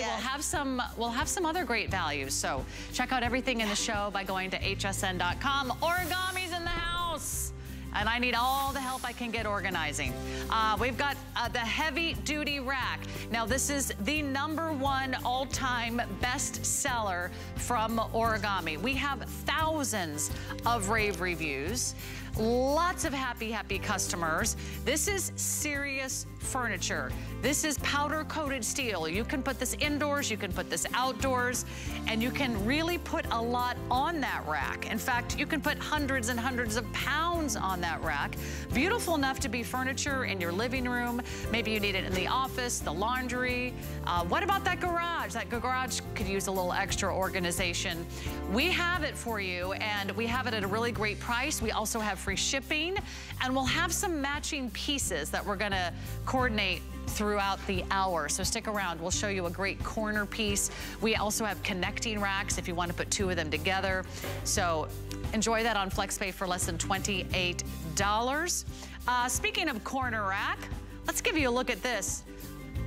We'll have some we'll have some other great values. So check out everything in the show by going to hsn.com. Origami's in the house. And I need all the help I can get organizing. Uh, we've got uh, the heavy duty rack. Now this is the number one all-time best seller from Origami. We have thousands of rave reviews. Lots of happy, happy customers. This is serious furniture. This is powder coated steel. You can put this indoors, you can put this outdoors, and you can really put a lot on that rack. In fact, you can put hundreds and hundreds of pounds on that rack. Beautiful enough to be furniture in your living room. Maybe you need it in the office, the laundry. Uh, what about that garage? That garage could use a little extra organization. We have it for you, and we have it at a really great price. We also have free shipping, and we'll have some matching pieces that we're gonna coordinate throughout the hour. So stick around. We'll show you a great corner piece. We also have connecting racks if you want to put two of them together. So enjoy that on FlexPay for less than $28. Uh, speaking of corner rack, let's give you a look at this.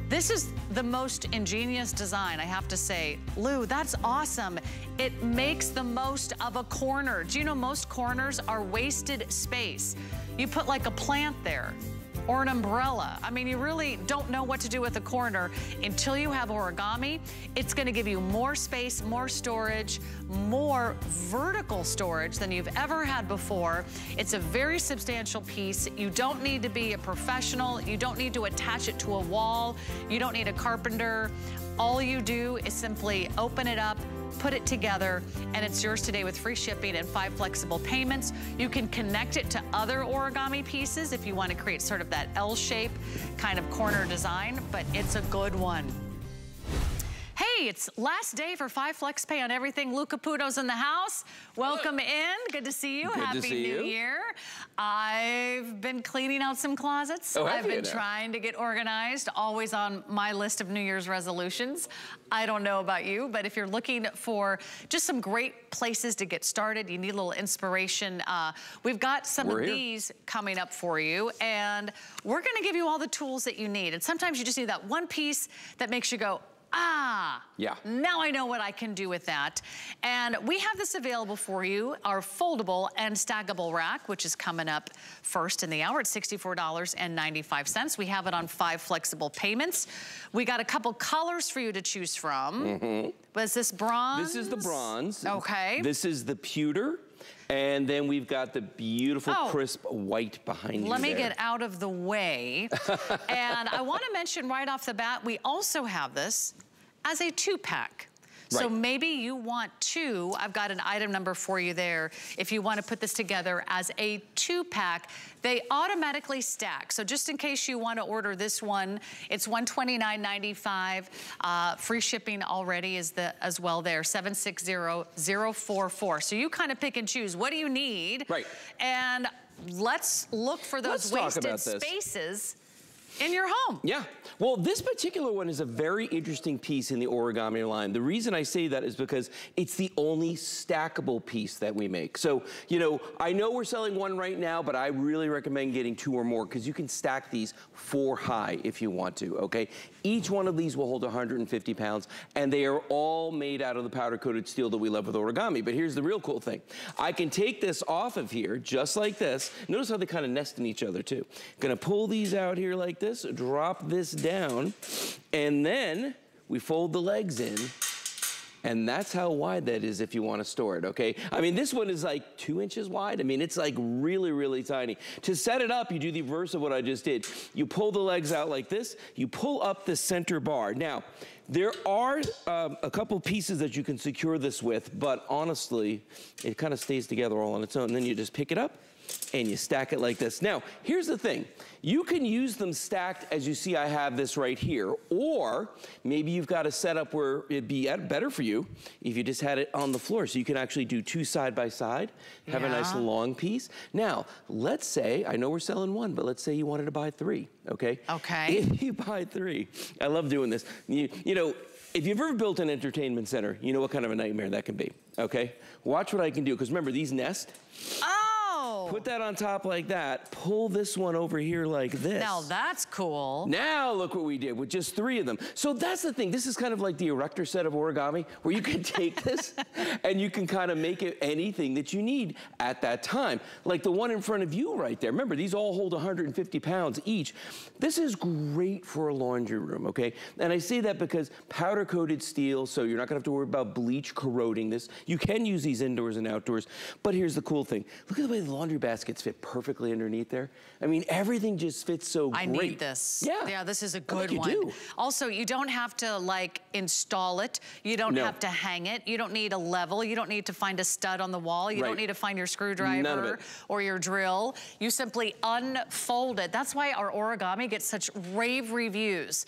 This is the most ingenious design, I have to say. Lou, that's awesome. It makes the most of a corner. Do you know most corners are wasted space? You put like a plant there or an umbrella. I mean, you really don't know what to do with a corner until you have origami. It's gonna give you more space, more storage, more vertical storage than you've ever had before. It's a very substantial piece. You don't need to be a professional. You don't need to attach it to a wall. You don't need a carpenter. All you do is simply open it up, put it together, and it's yours today with free shipping and five flexible payments. You can connect it to other origami pieces if you want to create sort of that L shape kind of corner design, but it's a good one. Hey, it's last day for Five Flex Pay on everything. Lou Caputo's in the house. Welcome Hello. in. Good to see you. Good Happy see New you. Year. I've been cleaning out some closets. Oh, I've been now? trying to get organized, always on my list of New Year's resolutions. I don't know about you, but if you're looking for just some great places to get started, you need a little inspiration, uh, we've got some We're of here. these coming up for you, and we're gonna give you all the tools that you need. And sometimes you just need that one piece that makes you go, ah, Yeah. now I know what I can do with that. And we have this available for you, our foldable and stackable rack, which is coming up first in the hour at $64.95. We have it on five flexible payments. We got a couple colors for you to choose from. Was this bronze? This is the bronze. Okay. This is the pewter. And then we've got the beautiful Oh. crisp white behind you Let me there. get out of the way. and I want to mention right off the bat, we also have this as a two-pack. So maybe you want two, I've got an item number for you there. If you want to put this together as a two-pack, they automatically stack. So just in case you want to order this one, it's $129.95. Uh, free shipping already is the as well there, 760044. So you kind of pick and choose. What do you need? Right. And let's look for those Let's wasted spaces in your home. Yeah. Well, this particular one is a very interesting piece in the origami line. The reason I say that is because it's the only stackable piece that we make. So, you know, I know we're selling one right now, but I really recommend getting two or more because you can stack these four high if you want to, okay? Each one of these will hold 150 pounds and they are all made out of the powder coated steel that we love with origami. But here's the real cool thing. I can take this off of here just like this. Notice how they kind of nest in each other too. Gonna pull these out here like this, drop this down, and then we fold the legs in and that's how wide that is if you want to store it, okay? I mean, this one is like two inches wide. I mean, it's like really, really tiny. To set it up, you do the reverse of what I just did. You pull the legs out like this. You pull up the center bar. Now, there are um, a couple pieces that you can secure this with, but honestly, it kind of stays together all on its own. And then you just pick it up and you stack it like this. Now, here's the thing. You can use them stacked as you see I have this right here, or maybe you've got a setup where it'd be better for you if you just had it on the floor. So you can actually do two side by side, have a nice long piece. Now, let's say, I know we're selling one, but let's say you wanted to buy three, okay? Okay. If you buy three, I love doing this. You, you know, if you've ever built an entertainment center, you know what kind of a nightmare that can be, okay? Watch what I can do, because remember, these nest, Oh, Put that on top like that. Pull this one over here like this. Now that's cool. Now look what we did with just three of them. So that's the thing. This is kind of like the erector set of origami where you can take this and you can kind of make it anything that you need at that time. Like the one in front of you right there. Remember, these all hold 150 pounds each. This is great for a laundry room, okay? And I say that because powder coated steel, so you're not gonna have to worry about bleach corroding this. You can use these indoors and outdoors, but here's the cool thing. Look at the way the laundry baskets fit perfectly underneath there. I mean, everything just fits so I great. need this. Yeah. Yeah, this is a good one. do. Also, you don't have to like install it. You don't No. have to hang it. You don't need a level. You don't need to find a stud on the wall. You Right. don't need to find your screwdriver or your drill. You simply unfold it. That's why our origami gets such rave reviews.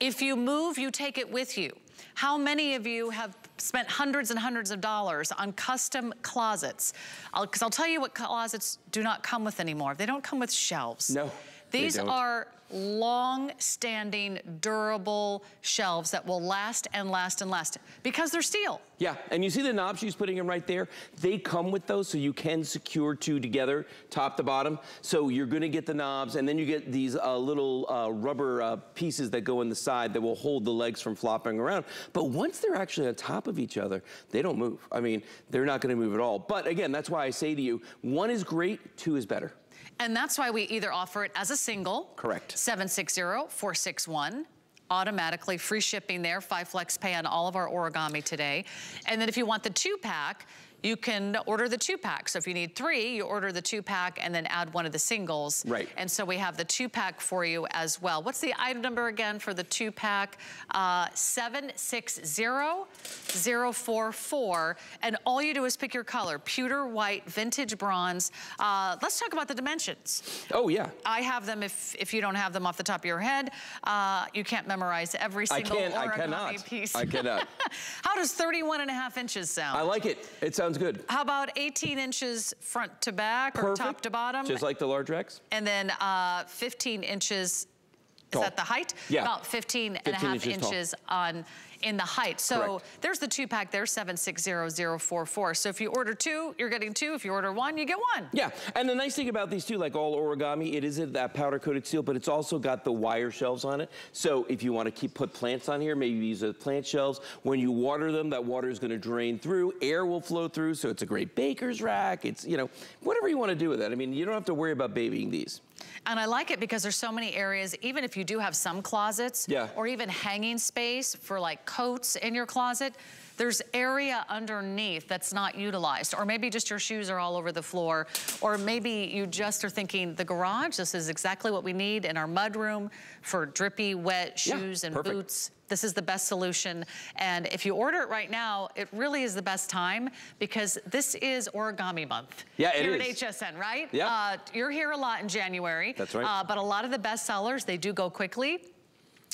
If you move, you take it with you. How many of you have spent hundreds and hundreds of dollars on custom closets? Because I'll, tell you what closets do not come with anymore. They don't come with shelves. No, These are long-standing, durable shelves that will last and last and last because they're steel. Yeah, and you see the knobs she's putting in right there? They come with those so you can secure two together, top to bottom. So you're gonna get the knobs and then you get these uh, little uh, rubber uh, pieces that go in the side that will hold the legs from flopping around. But once they're actually on top of each other, they don't move. I mean, they're not gonna move at all. But again, that's why I say to you, one is great, two is better. And that's why we either offer it as a single. Correct. 760-461. Automatically, free shipping there, five flex pay on all of our origami today. And then if you want the two pack, you can order the two pack. So if you need three, you order the two pack and then add one of the singles. Right. And so we have the two pack for you as well. What's the item number again for the two pack? Uh, 760044. And all you do is pick your color, pewter, white, vintage bronze. Uh, let's talk about the dimensions. Oh yeah. I have them if, if you don't have them off the top of your head. Uh, you can't memorize every single I can't, I cannot. piece. I cannot. How does 31 and a half inches sound? I like it. It sounds good. How about 18 inches front to back or top to bottom? Just like the large Rex. and then uh, 15 inches, Tall. is that the height? Yeah. About 15 and a half inches inches on in the height. So Correct. there's the two pack there, 760044. So if you order two, you're getting two. If you order one, you get one. Yeah, and the nice thing about these two, like all origami, it is that powder coated steel, but it's also got the wire shelves on it. So if you want to keep put plants on here, maybe use the plant shelves. When you water them, that water is going to drain through, air will flow through, so it's a great baker's rack. It's, you know, whatever you want to do with that. I mean, you don't have to worry about babying these. And I like it because there's so many areas, even if you do have some closets Yeah. or even hanging space for like coats in your closet, there's area underneath that's not utilized. Or maybe just your shoes are all over the floor. Or maybe you just are thinking, the garage, this is exactly what we need in our mudroom for drippy, wet Yeah, shoes and perfect. boots. This is the best solution. And if you order it right now, it really is the best time because this is origami month. Yeah, it here is. at HSN, right? Yeah. Uh, you're here a lot in January. That's right. Uh, but a lot of the best sellers, they do go quickly.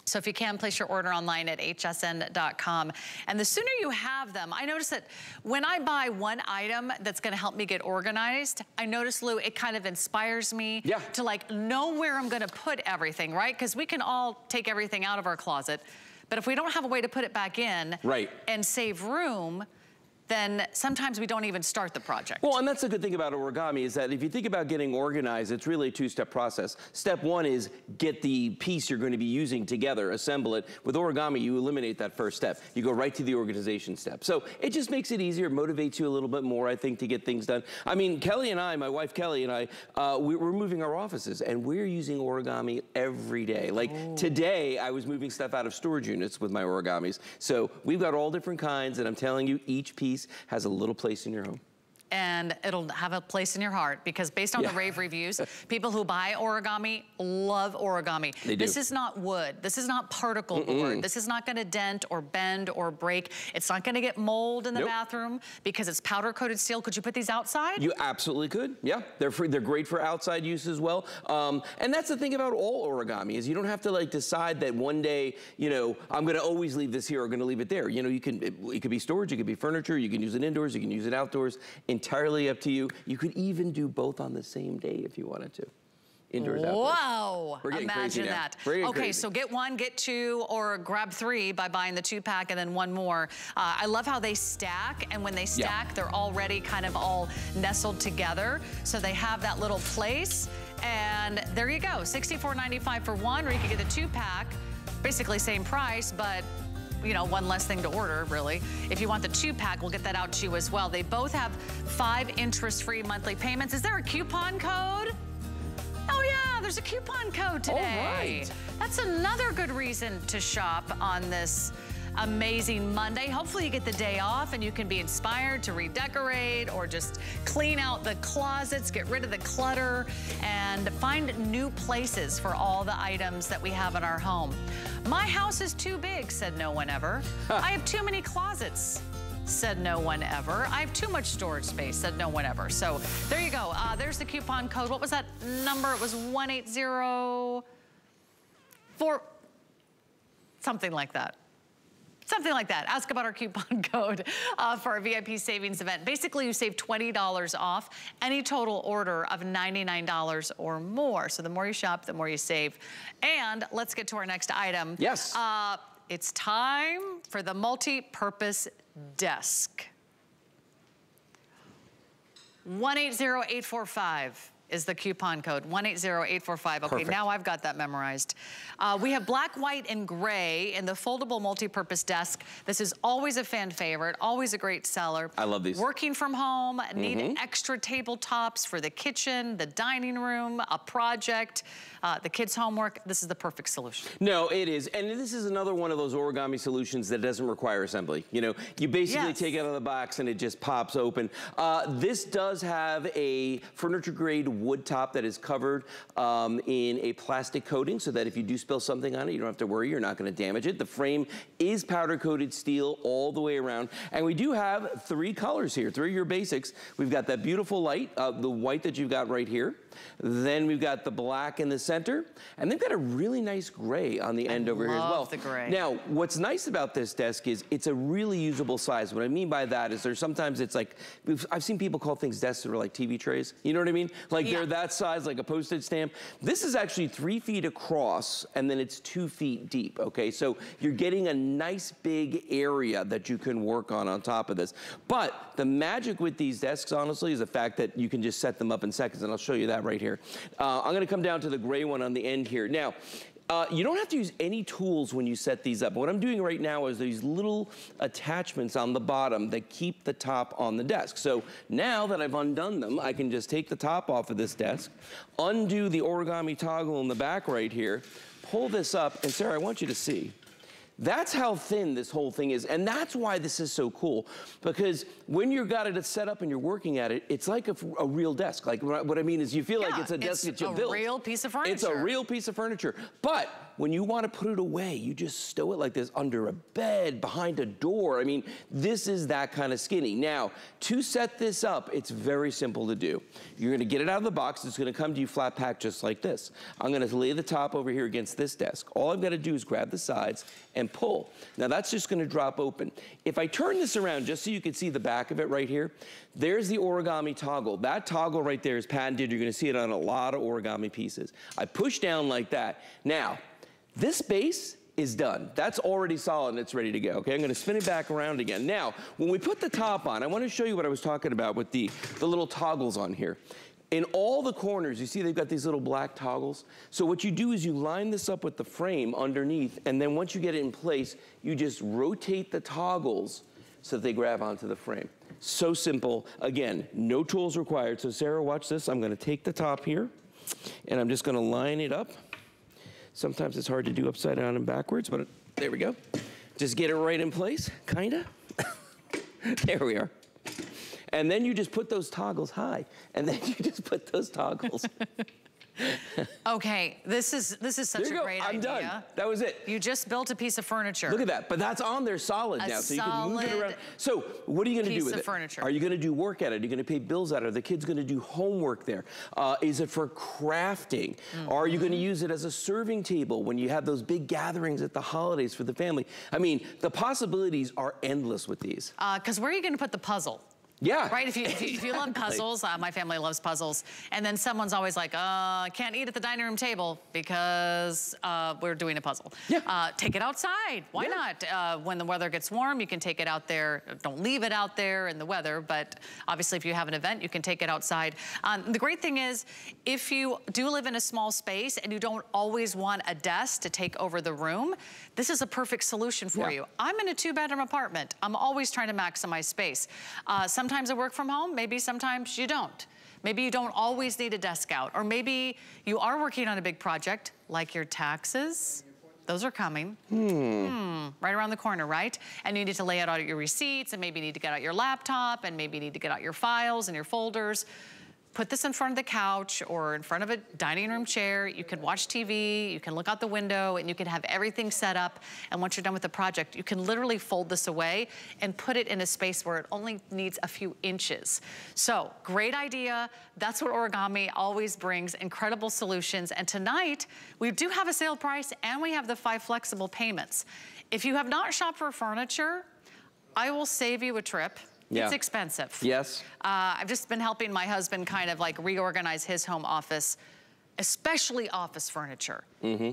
So if you can, place your order online at hsn.com. And the sooner you have them, I notice that when I buy one item that's gonna help me get organized, I notice, Lou, it kind of inspires me Yeah. to like know where I'm gonna put everything, right? Because we can all take everything out of our closet, but if we don't have a way to put it back in Right. and save room, then sometimes we don't even start the project. Well, and that's the good thing about origami is that if you think about getting organized, it's really a two-step process. Step one is get the piece you're going to be using together, assemble it. With origami, you eliminate that first step. You go right to the organization step. So it just makes it easier, motivates you a little bit more, I think, to get things done. I mean, Kelly and I, my wife Kelly and I, uh, we, we're moving our offices and we're using origami every day. Like today, I was moving stuff out of storage units with my origamis. So we've got all different kinds and I'm telling you, each piece has a little place in your home. And it'll have a place in your heart because based on Yeah. the rave reviews, people who buy origami love origami. They do. This is not wood. This is not particle board. This is not gonna dent or bend or break. It's not gonna get mold in the Nope. bathroom because it's powder coated steel. Could you put these outside? You absolutely could. Yeah, they're free, they're great for outside use as well. Um, and that's the thing about all origami is you don't have to like decide that one day, you know, I'm going to always leave this here or going to leave it there. You know, you can it, it could be storage, it could be furniture, you can use it indoors, you can use it outdoors. Entirely up to you. You could even do both on the same day if you wanted to. indoors, outdoors. Whoa! Imagine that. Okay, crazy. so get one, get two, or grab three by buying the two pack and then one more. Uh, I love how they stack, and when they Yeah. stack, they're already kind of all nestled together. So they have that little place. And there you go, $64.95 for one, or you can get the two pack, basically same price, but you know, one less thing to order, really. If you want the two pack, we'll get that out to you as well. They both have five interest-free monthly payments. Is there a coupon code? Oh yeah, there's a coupon code today. right. That's another good reason to shop on this amazing Monday. Hopefully you get the day off and you can be inspired to redecorate or just clean out the closets, get rid of the clutter, and find new places for all the items that we have in our home. My house is too big, said no one ever. I have too many closets said no one ever. I have too much storage space, said no one ever. So there you go. Uh, there's the coupon code. What was that number? It was 1804, something like that. Something like that. Ask about our coupon code uh, for our VIP savings event. Basically, you save $20 off any total order of $99 or more. So the more you shop, the more you save. And let's get to our next item. Yes. Uh, it's time for the multi-purpose desk. 180845 is the coupon code, 180845. Okay, Perfect. now I've got that memorized. Uh, we have black, white, and gray in the foldable multi-purpose desk. This is always a fan favorite, always a great seller. I love these. Working from home, need extra tabletops for the kitchen, the dining room, a project, uh, the kids' homework. This is the perfect solution. No, it is. And this is another one of those origami solutions that doesn't require assembly. You know, you basically Yes. take it out of the box and it just pops open. Uh, this does have a furniture grade wood top that is covered um, in a plastic coating so that if you do spill something on it, you don't have to worry, you're not gonna damage it. The frame is powder coated steel all the way around. And we do have three colors here, three of your basics. We've got that beautiful light, uh, the white that you've got right here. Then we've got the black in the center, and they've got a really nice gray on the end over here as love well. the gray. Now, what's nice about this desk is it's a really usable size. What I mean by that is there's sometimes it's like, I've seen people call things desks that are like TV trays. You know what I mean? Like Yeah. they're that size, like a postage stamp. This is actually three feet across, and then it's two feet deep, okay? So you're getting a nice big area that you can work on on top of this. But the magic with these desks, honestly, is the fact that you can just set them up in seconds, and I'll show you that right here. Uh, I'm gonna come down to the gray one on the end here. Now, uh, you don't have to use any tools when you set these up. What I'm doing right now is these little attachments on the bottom that keep the top on the desk. So now that I've undone them, I can just take the top off of this desk, undo the origami toggle in the back right here, pull this up, and Sarah, I want you to see. That's how thin this whole thing is. And that's why this is so cool. Because when you've got it set up and you're working at it, it's like a, a real desk. Like what I- mean is you feel like it's a desk it's that you a real piece of furniture. It's a real piece of furniture. But when you want to put it away, you just stow it like this under a bed, behind a door. I mean, this is that kind of skinny. Now, to set this up, it's very simple to do. You're going to get it out of the box. It's going to come to you flat packed just like this. I'm going to lay the top over here against this desk. All I've got to do is grab the sides and pull. Now, that's just going to drop open. If I turn this around just so you can see the back of it right here, there's the origami toggle. That toggle right there is patented. You're going to see it on a lot of origami pieces. I push down like that. Now, this base is done. That's already solid and it's ready to go. Okay, I'm gonna spin it back around again. Now, when we put the top on, I wanna show you what I was talking about with the, the little toggles on here. In all the corners, you see they've got these little black toggles. So what you do is you line this up with the frame underneath, and then once you get it in place, you just rotate the toggles so that they grab onto the frame. So simple. Again, no tools required. So Sarah, watch this. I'm gonna take the top here, and I'm just gonna line it up. Sometimes it's hard to do upside down and backwards, but there we go. Just get it right in place, kinda. there we are. And then you just put those toggles high, and then you just put those toggles. Okay, this is this is such a great I'm idea. done. That was it. You just built a piece of furniture. Look at that, but that's on there solid A now, so you can move it around. So what are you gonna do with of it? furniture. Are you gonna do work at it? Are you gonna pay bills at it? Are the kids gonna do homework there? Uh, is it for crafting? Are you Mm-hmm. gonna use it as a serving table when you have those big gatherings at the holidays for the family? I mean, the possibilities are endless with these. Because Uh, where are you going to put the puzzle? Yeah. Right? If you, if you, if you love puzzles, uh, my family loves puzzles. And then someone's always like, uh, can't eat at the dining room table because uh, we're doing a puzzle. Yeah. Uh, take it outside. Why Yeah. not? Uh, when the weather gets warm, you can take it out there. Don't leave it out there in the weather, but obviously if you have an event, you can take it outside. Um, the great thing is, if you do live in a small space and you don't always want a desk to take over the room, this is a perfect solution for Yeah. you. I'm in a two bedroom apartment. I'm always trying to maximize space. Uh, sometimes I work from home, maybe sometimes you don't. Maybe you don't always need a desk out, or maybe you are working on a big project like your taxes. Those are coming. Hmm, right around the corner, right? And you need to lay out all your receipts and maybe you need to get out your laptop and maybe you need to get out your files and your folders. Put this in front of the couch or in front of a dining room chair. You can watch TV, you can look out the window, and you can have everything set up. And once you're done with the project, you can literally fold this away and put it in a space where it only needs a few inches. So, great idea. That's what origami always brings, incredible solutions. And tonight, we do have a sale price and we have the five flexible payments. If you have not shopped for furniture, I will save you a trip. Yeah. It's expensive. Yes. Uh, I've just been helping my husband kind of like reorganize his home office, especially office furniture.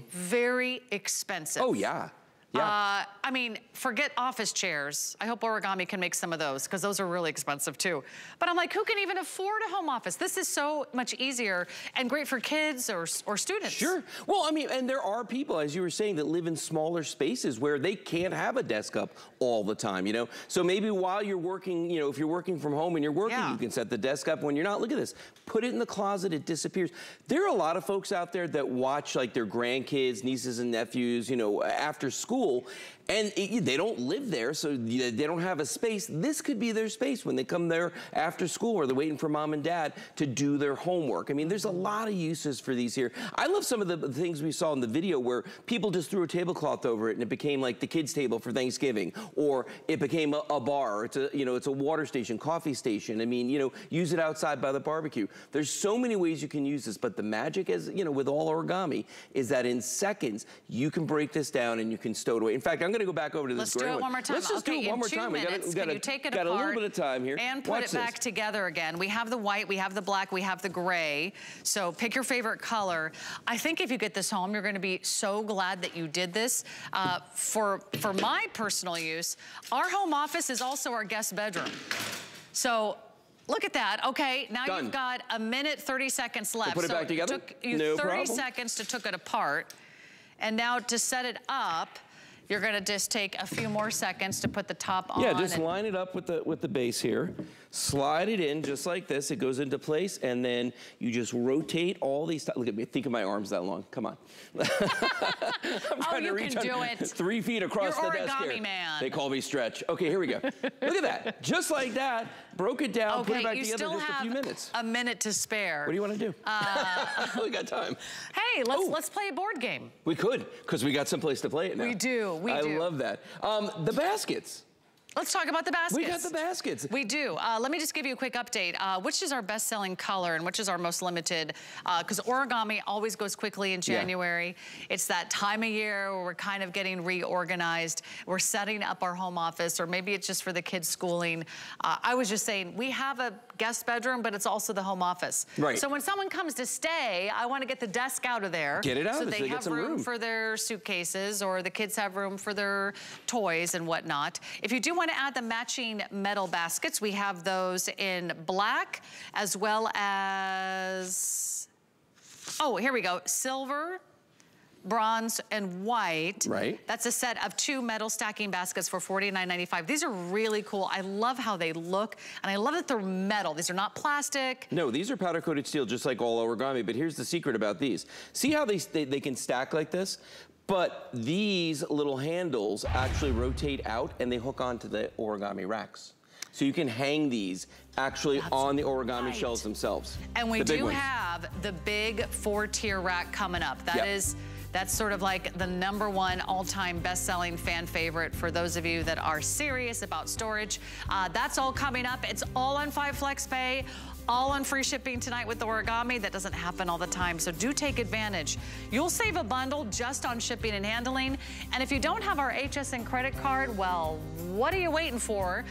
Very expensive. Oh, yeah. Yeah. Uh, I mean, forget office chairs. I hope Origami can make some of those because those are really expensive too. But I'm like, who can even afford a home office? This is so much easier and great for kids or, or students. Sure. Well, I mean, and there are people, as you were saying, that live in smaller spaces where they can't have a desk up all the time, you know? So maybe while you're working, you know, if you're working from home and you're working, Yeah. you can set the desk up when you're not. Look at this. Put it in the closet, it disappears. There are a lot of folks out there that watch like their grandkids, nieces and nephews, you know, after school, cool and it- they don't live there, so they don't have a space. This could be their space when they come there after school or they're waiting for mom and dad to do their homework. I mean, there's a mm-hmm. lot of uses for these here. I love some of the things we saw in the video where people just threw a tablecloth over it and it became like the kids' table for Thanksgiving, or it became a, a bar. It's a you know it's a water station, coffee station. I mean, you know, use it outside by the barbecue. There's so many ways you can use this, but the magic is you know with all origami is that in seconds you can break this down and you can stow it away. In fact, I'm going to go back over to this Let's do it one. one more time. Let's just okay, do it one more time. Minutes, we got, we can got, you take it got apart a little bit of time here. And put Watch it back this. together again. We have the white, we have the black, we have the gray. So pick your favorite color. I think if you get this home, you're gonna be so glad that you did this. Uh, for, for my personal use, our home office is also our guest bedroom. So Look at that. Okay, now Done. you've got a minute, 30 seconds left. put it so back together? took you No 30 problem. seconds to took it apart. And now to set it up, you're gonna just take a few more seconds to put the top on. Yeah, just line it up with the with the base here. Slide it in just like this. It goes into place, and then you just rotate all these. Look at me. Think of my arms that long. Come on. I'm trying Oh, you to reach can do it. Three feet across You're the desk here. man. They call me Stretch. Okay, here we go. Look at that. Just like that. Broke it down. put it back together just a few minutes. a minute to spare. What do you want to do? Uh, we got time. hey, let's Oh. let's play a board game. We could, because we got someplace to play it now. We do, we I do. I love that. Um, the baskets. Let's talk about the baskets. We got the baskets. We do. Uh, let me just give you a quick update. Uh, which is our best-selling color and which is our most limited? Because origami always goes quickly in Yeah. January. It's that time of year where we're kind of getting reorganized. We're setting up our home office, or maybe it's just for the kids' schooling. Uh, I was just saying, we have a guest bedroom, but it's also the home office. Right. So when someone comes to stay, I want to get the desk out of there. Get it out so they so they get have some room room. for their suitcases, or the kids have room for their toys and whatnot. If you do want to add the matching metal baskets, we have those in black as well as, oh, here we go, silver, bronze, and white. Right. That's a set of two metal stacking baskets for $49.95. These are really cool. I love how they look, and I love that they're metal. These are not plastic. No, these are powder coated steel, just like all origami. But here's the secret about these. See how they, they, they can stack like this? But these little handles actually rotate out and they hook onto the origami racks. So you can hang these actually That's on the origami right. shells themselves. And we The do ones. have the big four-tier rack coming up. That Yep. is, that's sort of like the number one all-time best-selling fan favorite for those of you that are serious about storage. Uh, that's all coming up. It's all on 5 Flex Pay. All on free shipping tonight with the origami. That doesn't happen all the time, so do take advantage. You'll save a bundle just on shipping and handling. And if you don't have our HSN credit card, well, what are you waiting for?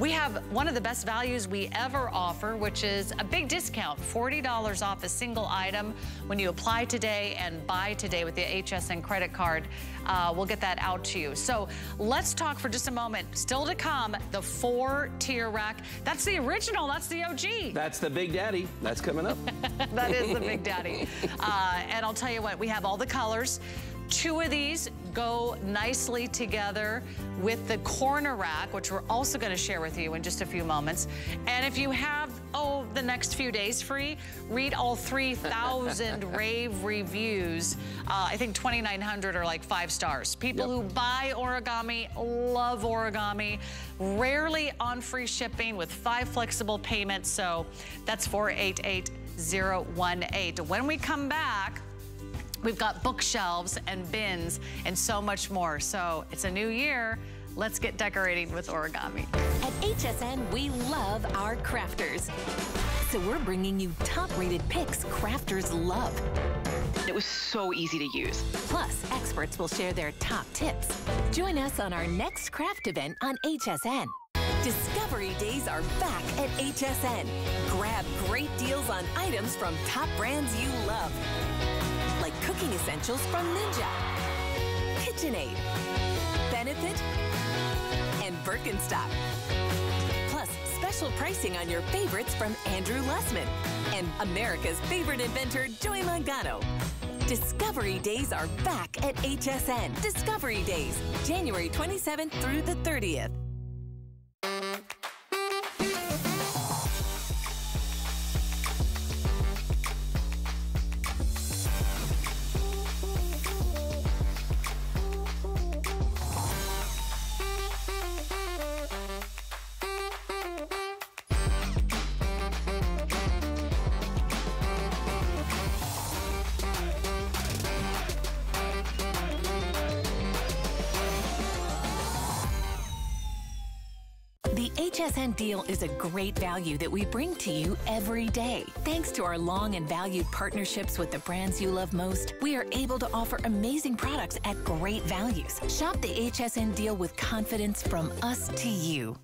We have one of the best values we ever offer, which is a big discount, $40 off a single item when you apply today and buy today with the HSN credit card. Uh, we'll get that out to you. So let's talk for just a moment. Still to come, the four tier rack. That's the original, that's the OG. That's the Big Daddy. That's coming up. that is the Big Daddy. Uh, and I'll tell you what, we have all the colors. Two of these go nicely together with the corner rack, which we're also gonna share with you in just a few moments. And if you have, oh, the next few days free, read all 3,000 rave reviews. Uh, I think 2,900 are like five stars. People yep. who buy origami love origami. Rarely on free shipping with five flexible payments. So that's 488018. When we come back, We've got bookshelves and bins and so much more. So it's a new year. Let's get decorating with origami. At HSN, we love our crafters. So we're bringing you top-rated picks crafters love. It was so easy to use. Plus, experts will share their top tips. Join us on our next craft event on HSN. Discovery Days are back at HSN. Grab great deals on items from top brands you love like cooking essentials from Ninja, KitchenAid, Benefit, and Birkenstock. Plus, special pricing on your favorites from Andrew Lessman and America's favorite inventor, Joy Mangano. Discovery Days are back at HSN. Discovery Days, January 27th through the 30th. HSN deal is a great value that we bring to you every day. Thanks to our long and valued partnerships with the brands you love most, we are able to offer amazing products at great values. Shop the HSN deal with confidence from us to you.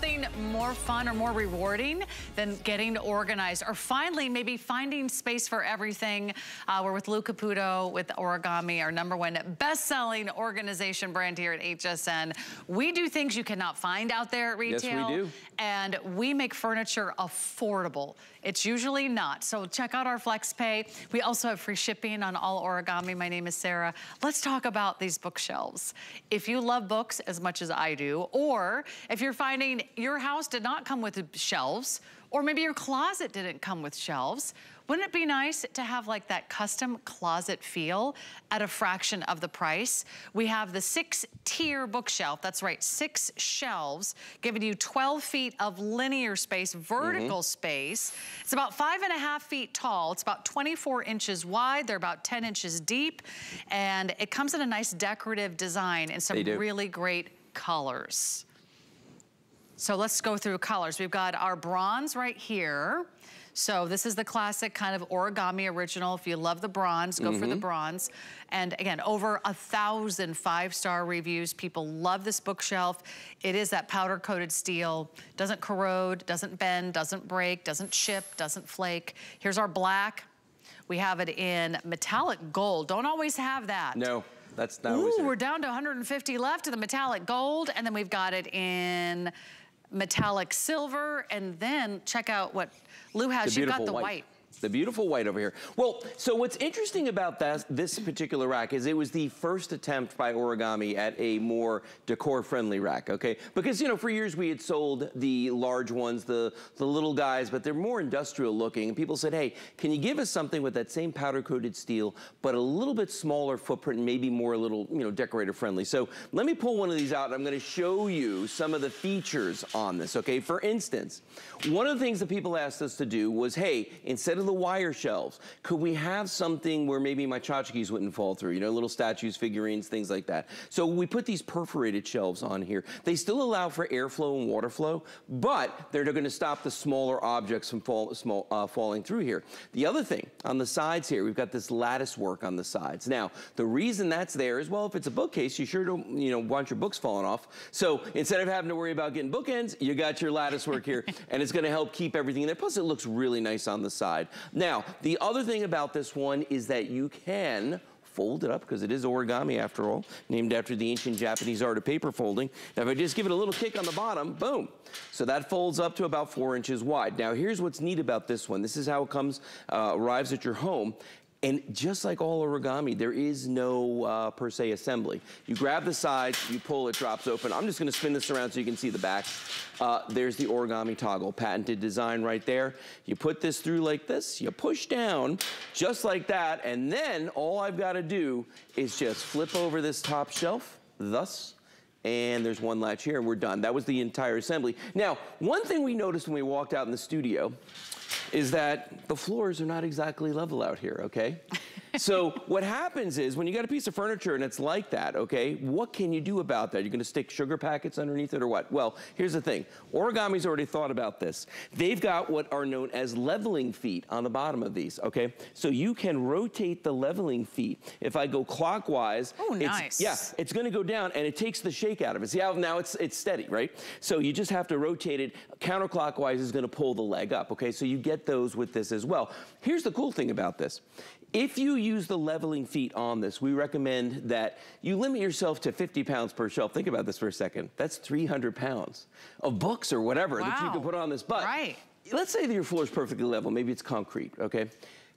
Nothing more fun or more rewarding than getting to organize or finally maybe finding space for everything. Uh, we're with Lou Caputo with Origami, our number one best-selling organization brand here at HSN. We do things you cannot find out there at retail. Yes, we do. And we make furniture affordable. It's usually not. So check out our FlexPay. We also have free shipping on all origami. My name is Sarah. Let's talk about these bookshelves. If you love books as much as I do, or if you're finding your house did not come with shelves, or maybe your closet didn't come with shelves, wouldn't it be nice to have like that custom closet feel at a fraction of the price? We have the six tier bookshelf. That's right, six shelves, giving you 12 feet of linear space, vertical mm -hmm. space. It's about five and a half feet tall. It's about 24 inches wide. They're about 10 inches deep. And it comes in a nice decorative design and some really great colors. So let's go through colors. We've got our bronze right here. So this is the classic kind of origami original. If you love the bronze, go mm -hmm. for the mm-hmm. bronze. And again, over a thousand five-star reviews. People love this bookshelf. It is that powder-coated steel. Doesn't corrode, doesn't bend, doesn't break, doesn't chip, doesn't flake. Here's our black. We have it in metallic gold. Don't always have that. No. That's not Ooh, we're down to 150 left of the metallic gold, and then we've got it in metallic silver, and then check out what Lou has. You've got the white. white. The beautiful white over here. Well, so what's interesting about that, this particular rack is it was the first attempt by Origami at a more decor-friendly rack, okay? Because, you know, for years we had sold the large ones, the, the little guys, but they're more industrial looking. And people said, hey, can you give us something with that same powder-coated steel, but a little bit smaller footprint and maybe more a little, you know, decorator-friendly? So let me pull one of these out. and I'm gonna show you some of the features on this, okay? For instance, one of the things that people asked us to do was, hey, instead of the wire shelves? Could we have something where maybe my tchotchkes wouldn't fall through? You know, little statues, figurines, things like that. So we put these perforated shelves on here. They still allow for airflow and water flow, but they're going to stop the smaller objects from fall, small, uh, falling through here. The other thing, on the sides here, we've got this lattice work on the sides. Now, the reason that's there is, well, if it's a bookcase, you sure don't, you know, want your books falling off. So instead of having to worry about getting bookends, you got your lattice work here, and it's gonna help keep everything in there. Plus, it looks really nice on the side. Now, the other thing about this one is that you can fold it up because it is origami after all, named after the ancient Japanese art of paper folding. Now if I just give it a little kick on the bottom, boom. So that folds up to about four inches wide. Now here's what's neat about this one. This is how it comes, uh, arrives at your home. And just like all origami, there is no, uh, per se, assembly. You grab the sides, you pull, it drops open. I'm just gonna spin this around so you can see the back. Uh, there's the origami toggle, patented design right there. You put this through like this, you push down, just like that, and then all I've gotta do is just flip over this top shelf, thus, and there's one latch here and we're done. That was the entire assembly. Now, one thing we noticed when we walked out in the studio is that the floors are not exactly level out here, okay? so what happens is when you got a piece of furniture and it's like that, okay, what can you do about that? You're gonna stick sugar packets underneath it or what? Well, here's the thing. Origami's already thought about this. They've got what are known as leveling feet on the bottom of these, okay? So you can rotate the leveling feet. If I go clockwise, Oh, it's- nice. Yeah, it's gonna go down and it takes the shake out of it. See how now it's, it's steady, right? So you just have to rotate it. Counterclockwise is gonna pull the leg up, okay? So you get those with this as well. Here's the cool thing about this. If you use the leveling feet on this, we recommend that you limit yourself to 50 pounds per shelf. Think about this for a second. That's 300 pounds of books or whatever that you can put on this. But Right. let's say that your floor is perfectly level. Maybe it's concrete, okay?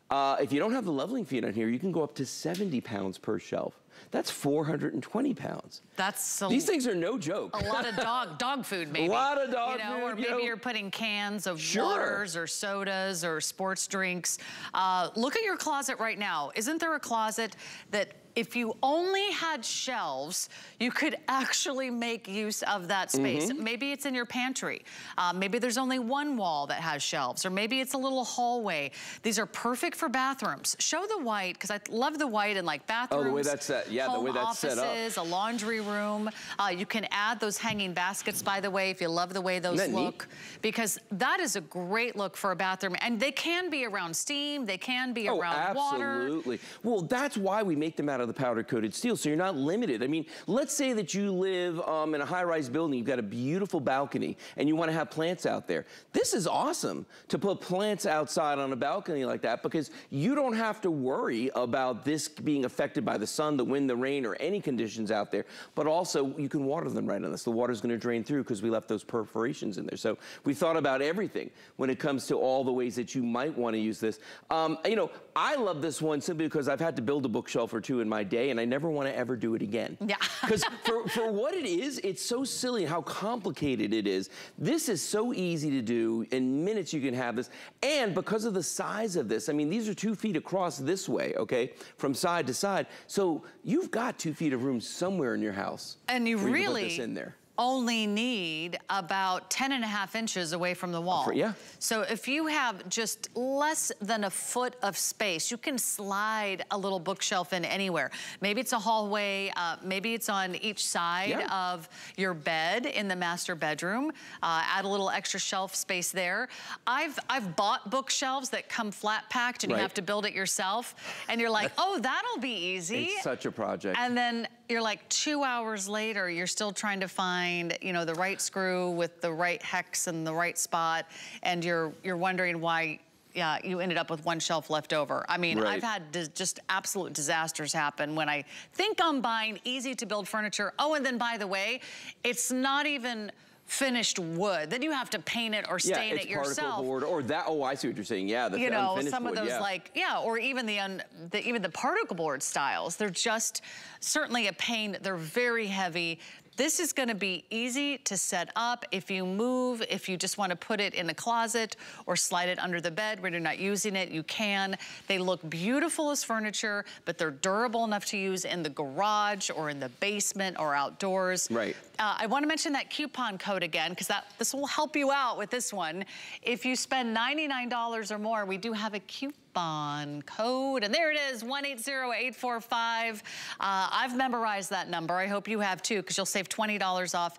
Uh, if you don't have the leveling feet on here, you can go up to 70 pounds per shelf. That's 420 pounds. That's a, These things are no joke. a lot of dog dog food, maybe. A lot of dog you know, food, Or you maybe know. you're putting cans of Sure. waters or sodas or sports drinks. Uh, look at your closet right now. Isn't there a closet that if you only had shelves, you could actually make use of that space. Mm-hmm. Maybe it's in your pantry. Uh, maybe there's only one wall that has shelves, or maybe it's a little hallway. These are perfect for bathrooms. Show the white, because I love the white in like bathrooms. Oh, the way that's set- yeah, the way that's set up. offices, a laundry room. Uh, you can add those hanging baskets, by the way, if you love the way those Isn't neat? look. Because that is a great look for a bathroom. And they can be around steam, they can be Oh, around water. absolutely. Well, that's why we make them out of the powder coated steel, so you're not limited. I mean, let's say that you live um, in a high rise building, you've got a beautiful balcony, and you want to have plants out there. This is awesome to put plants outside on a balcony like that because you don't have to worry about this being affected by the sun, the wind, the rain, or any conditions out there. But also, you can water them right on this. The water's going to drain through because we left those perforations in there. So we thought about everything when it comes to all the ways that you might want to use this. Um, you know, I love this one simply because I've had to build a bookshelf or two in my day, and I never want to ever do it again. Yeah. Because for, for what it is, it's so silly how complicated it is. This is so easy to do. In minutes, you can have this. And because of the size of this, I mean, these are two feet across this way, okay, from side to side. So you've got two feet of room somewhere in your house. And you really put this in there. Only need about 10 and a half inches away from the wall. yeah. So if you have just less than a foot of space, you can slide a little bookshelf in anywhere. Maybe it's a hallway, uh, maybe it's on each side Yeah. of your bed in the master bedroom. Uh, add a little extra shelf space there. I've, I've bought bookshelves that come flat packed and you have to build it yourself. And you're like, oh, that'll be easy. It's such a project. And then you're like two hours later, you're still trying to find, you know, the right screw with the right hex and the right spot, and you're you're wondering why. Yeah, you ended up with one shelf left over. I mean, Right. I've had just absolute disasters happen when I think I'm buying easy to build furniture. Oh, and then by the way, it's not even finished wood. Then you have to paint it or stain yeah, stain it's it particle yourself board or that. Oh, I see what you're saying. Yeah, the you know, some of those yeah. like, yeah, or even the, un, the even the particle board styles. They're just certainly a pain. They're very heavy. This is gonna be easy to set up. If you move, if you just wanna put it in the closet or slide it under the bed when you're not using it, you can. They look beautiful as furniture, but they're durable enough to use in the garage or in the basement or outdoors. Right. Uh, I wanna mention that coupon code again, because that this will help you out with this one. If you spend $99 or more, we do have a coupon code, and there it is, 180845. Uh, I've memorized that number. I hope you have too, because you'll save $20 off.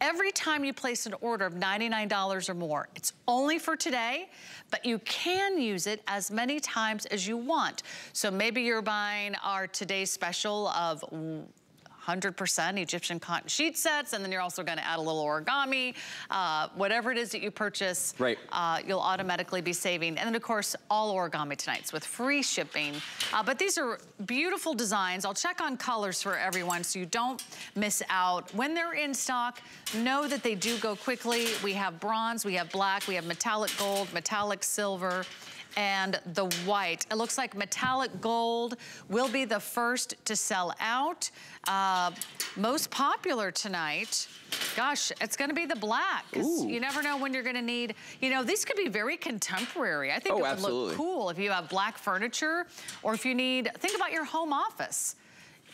Every time you place an order of $99 or more, it's only for today, but you can use it as many times as you want. So maybe you're buying our today's special of 100% Egyptian cotton sheet sets, and then you're also gonna add a little origami. Uh, whatever it is that you purchase, right. uh, you'll automatically be saving. And then of course, all origami tonight's with free shipping. Uh, but these are beautiful designs. I'll check on colors for everyone so you don't miss out. When they're in stock, know that they do go quickly. We have bronze, we have black, we have metallic gold, metallic silver, and the white. It looks like metallic gold will be the first to sell out. Uh, most popular tonight, gosh, it's gonna be the black. You never know when you're gonna need, you know, these could be very contemporary. I think oh, it would absolutely. look cool if you have black furniture or if you need, think about your home office.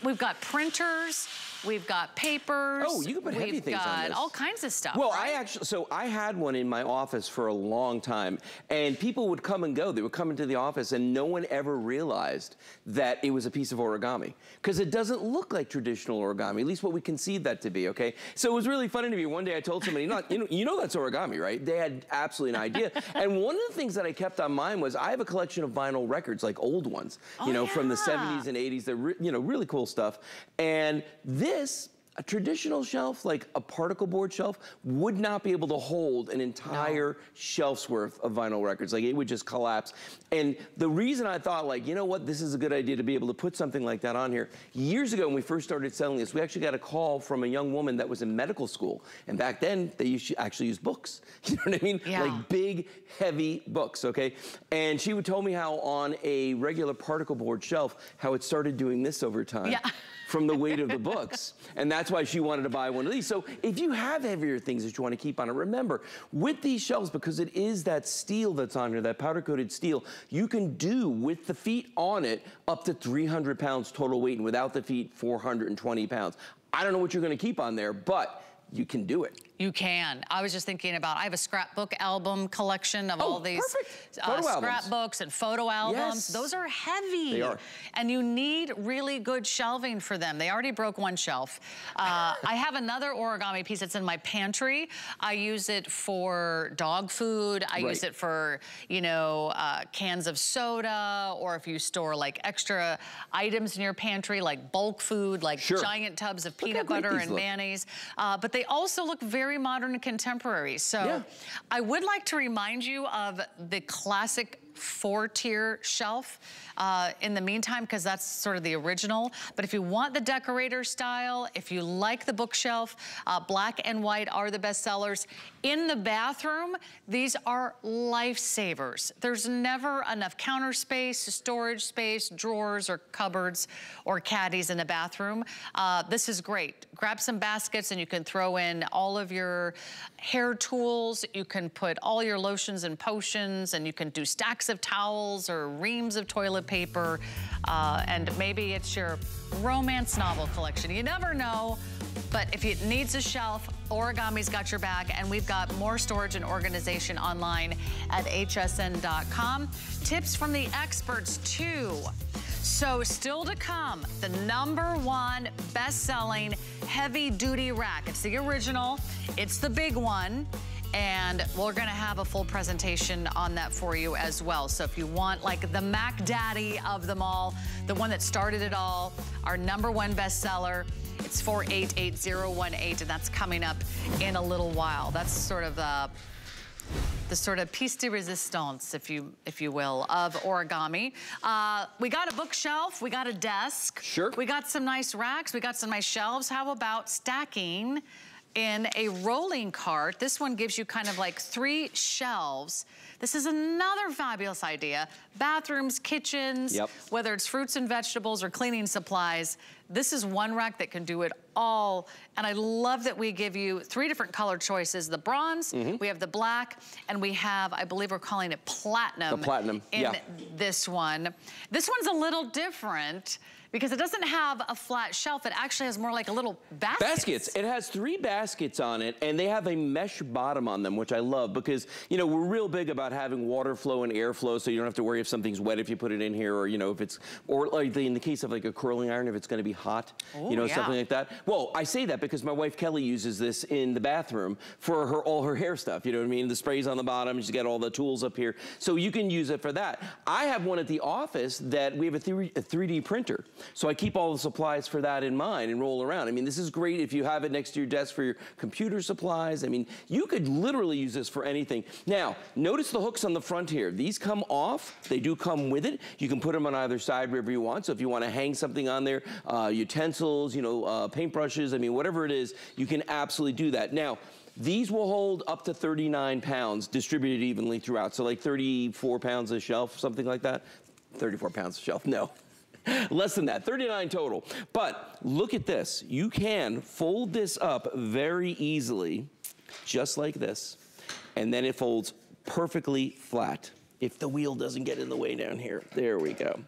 We've got printers, we've got papers. Oh, you can put heavy things on got this. all kinds of stuff, Well, right? I actually, so I had one in my office for a long time, and people would come and go. They would come into the office, and no one ever realized that it was a piece of origami because it doesn't look like traditional origami. At least what we conceive that to be. Okay, so it was really funny to me. One day, I told somebody, "Not, you know, you know that's origami, right?" They had absolutely no idea. and one of the things that I kept on mind was I have a collection of vinyl records, like old ones, oh, you Oh, know, from the 70s and 80s. They're you know really cool stuff. And this a traditional shelf, like a particle board shelf, would not be able to hold an entire shelf's worth of vinyl records. Like it would just collapse. And the reason I thought like, you know what, this is a good idea to be able to put something like that on here. Years ago when we first started selling this, we actually got a call from a young woman that was in medical school. And back then they used to actually use books. You know what I mean? Yeah. Like big, heavy books, okay? And she would tell me how on a regular particle board shelf, how it started doing this over time. Yeah. From the weight of the books. And that's why she wanted to buy one of these. So if you have heavier things that you want to keep on it, remember, with these shelves, because it is that steel that's on here, that powder coated steel, you can do with the feet on it up to 300 pounds total weight and without the feet, 420 pounds. I don't know what you're going to keep on there, but you can do it. You can. I was just thinking about, I have a scrapbook album collection of Oh, all these uh, scrapbooks and photo albums. Yes. Those are heavy. They are. And you need really good shelving for them. They already broke one shelf. Uh, I have another origami piece that's in my pantry. I use it for dog food. I use it for, you know, uh, cans of soda, or if you store like extra items in your pantry, like bulk food, like Sure. giant tubs of peanut butter and look. mayonnaise. Uh, but they also look very modern and contemporary. So Yeah. I would like to remind you of the classic four-tier shelf uh, in the meantime, because that's sort of the original. But if you want the decorator style, if you like the bookshelf, uh, black and white are the best sellers. In the bathroom, these are lifesavers. There's never enough counter space, storage space, drawers or cupboards or caddies in the bathroom. Uh, this is great. Grab some baskets and you can throw in all of your hair tools. You can put all your lotions and potions and you can do stacks of towels or reams of toilet paper. Uh, and maybe it's your romance novel collection. You never know. But if it needs a shelf, Origami's got your back, and we've got more storage and organization online at hsn.com. Tips from the experts, too. So still to come, the number one best-selling heavy-duty rack. It's the original. It's the big one. And we're gonna have a full presentation on that for you as well. So if you want like the Mac Daddy of them all, the one that started it all, our number one bestseller, it's 488018, and that's coming up in a little while. That's sort of uh, the sort of piece de resistance, if you if you will, of origami. Uh, we got a bookshelf, we got a desk. Sure. We got some nice racks, we got some nice shelves. How about stacking in a rolling cart? This one gives you kind of like three shelves. This is another fabulous idea. Bathrooms, kitchens, Yep. whether it's fruits and vegetables or cleaning supplies, this is one rack that can do it all, and I love that we give you three different color choices. The bronze, mm -hmm. we have the black, and we have, I believe we're calling it platinum. The platinum, in yeah. this one. This one's a little different because it doesn't have a flat shelf. It actually has more like a little basket. Baskets. It has three baskets on it, and they have a mesh bottom on them, which I love because, you know, we're real big about having water flow and airflow, so you don't have to worry if something's wet if you put it in here, or, you know, if it's, or like in the case of like a curling iron, if it's going to be hot, Ooh, you know, yeah. something like that. Well, I say that because my wife Kelly uses this in the bathroom for her all her hair stuff. You know what I mean? The spray's on the bottom. She's got all the tools up here, so you can use it for that. I have one at the office that we have a, 3, a 3D printer, so I keep all the supplies for that in mind and roll around. I mean, this is great if you have it next to your desk for your computer supplies. I mean, you could literally use this for anything. Now, notice the hooks on the front here. These come off. They do come with it. You can put them on either side wherever you want. So if you want to hang something on there, uh, utensils, you know, uh, paintbrushes, I mean, whatever it is, you can absolutely do that. Now, these will hold up to 39 pounds distributed evenly throughout. So like 34 pounds a shelf, something like that. 34 pounds a shelf, no. Less than that, 39 total. But look at this. You can fold this up very easily, just like this, and then it folds perfectly flat if the wheel doesn't get in the way down here. There we go.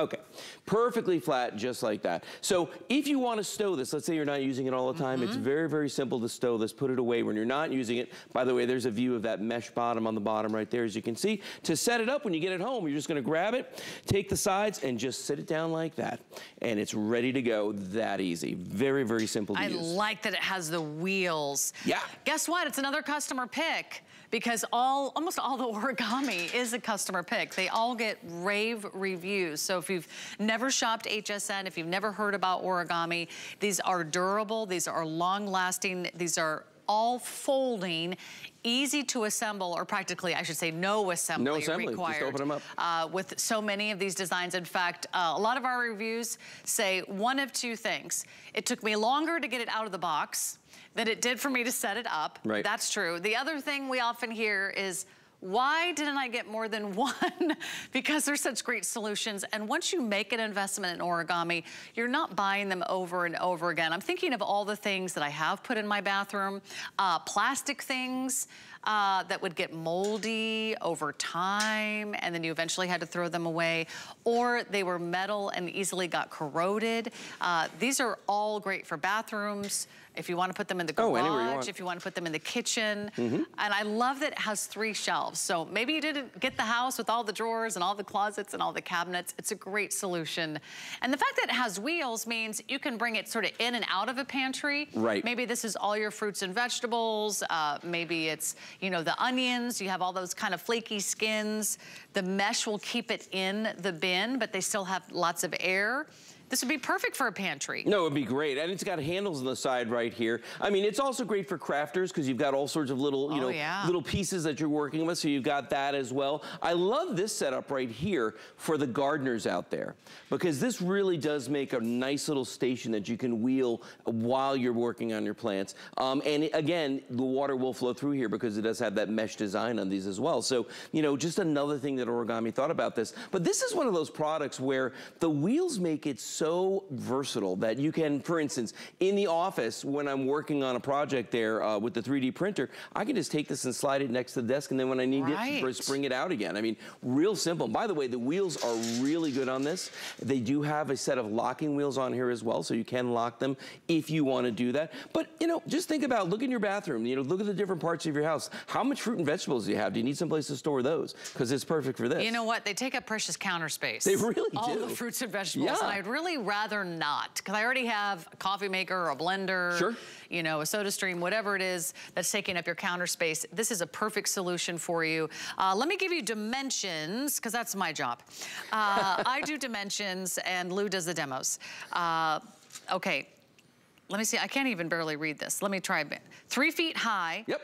Okay, perfectly flat, just like that. So if you want to stow this, let's say you're not using it all the time, mm -hmm. it's mm-hmm. very, very simple to stow this, put it away when you're not using it. By the way, there's a view of that mesh bottom on the bottom right there, as you can see. To set it up when you get it home, you're just gonna grab it, take the sides, and just sit it down like that. And it's ready to go that easy. Very, very simple to I use. I like that it has the wheels. Yeah. Guess what? It's another customer pick because all almost all the origami is a customer pick. They all get rave reviews. So if you've never shopped HSN, if you've never heard about origami, these are durable, these are long lasting, these are all folding, easy to assemble, or practically, I should say, no assembly, no assembly. required. Just open them up. Uh, with so many of these designs. In fact, uh, a lot of our reviews say one of two things. It took me longer to get it out of the box, than it did for me to set it up. Right. That's true. The other thing we often hear is, why didn't I get more than one? because they're such great solutions. And once you make an investment in origami, you're not buying them over and over again. I'm thinking of all the things that I have put in my bathroom, uh, plastic things, uh, that would get moldy over time and then you eventually had to throw them away or they were metal and easily got corroded. Uh, these are all great for bathrooms, if you want to put them in the garage, oh, you if you want to put them in the kitchen. Mm -hmm. And I love that it has three shelves. So maybe you didn't get the house with all the drawers and all the closets and all the cabinets. It's a great solution. And the fact that it has wheels means you can bring it sort of in and out of a pantry. Right. Maybe this is all your fruits and vegetables. Uh, maybe it's, you know, the onions. You have all those kind of flaky skins. The mesh will keep it in the bin, but they still have lots of air. This would be perfect for a pantry. No, it would be great. And it's got handles on the side right here. I mean, it's also great for crafters because you've got all sorts of little, you oh, know, yeah. little pieces that you're working with. So you've got that as well. I love this setup right here for the gardeners out there because this really does make a nice little station that you can wheel while you're working on your plants. Um, and again, the water will flow through here because it does have that mesh design on these as well. So, you know, just another thing that Origami thought about this. But this is one of those products where the wheels make it so so versatile that you can, for instance, in the office when I'm working on a project there uh, with the 3D printer, I can just take this and slide it next to the desk and then when I need right. it, bring it out again. I mean, real simple. By the way, the wheels are really good on this. They do have a set of locking wheels on here as well, so you can lock them if you want to do that. But, you know, just think about, look in your bathroom, you know, look at the different parts of your house. How much fruit and vegetables do you have? Do you need someplace to store those? Because it's perfect for this. You know what? They take up precious counter space. They really All do. All the fruits and vegetables. Yeah. And I'd really really rather not because I already have a coffee maker or a blender. Sure. You know, a soda stream, whatever it is that's taking up your counter space. This is a perfect solution for you. Uh, let me give you dimensions because that's my job. Uh, I do dimensions and Lou does the demos. Uh, okay. Let me see. I can't even barely read this. Let me try a bit. Three feet high. Yep.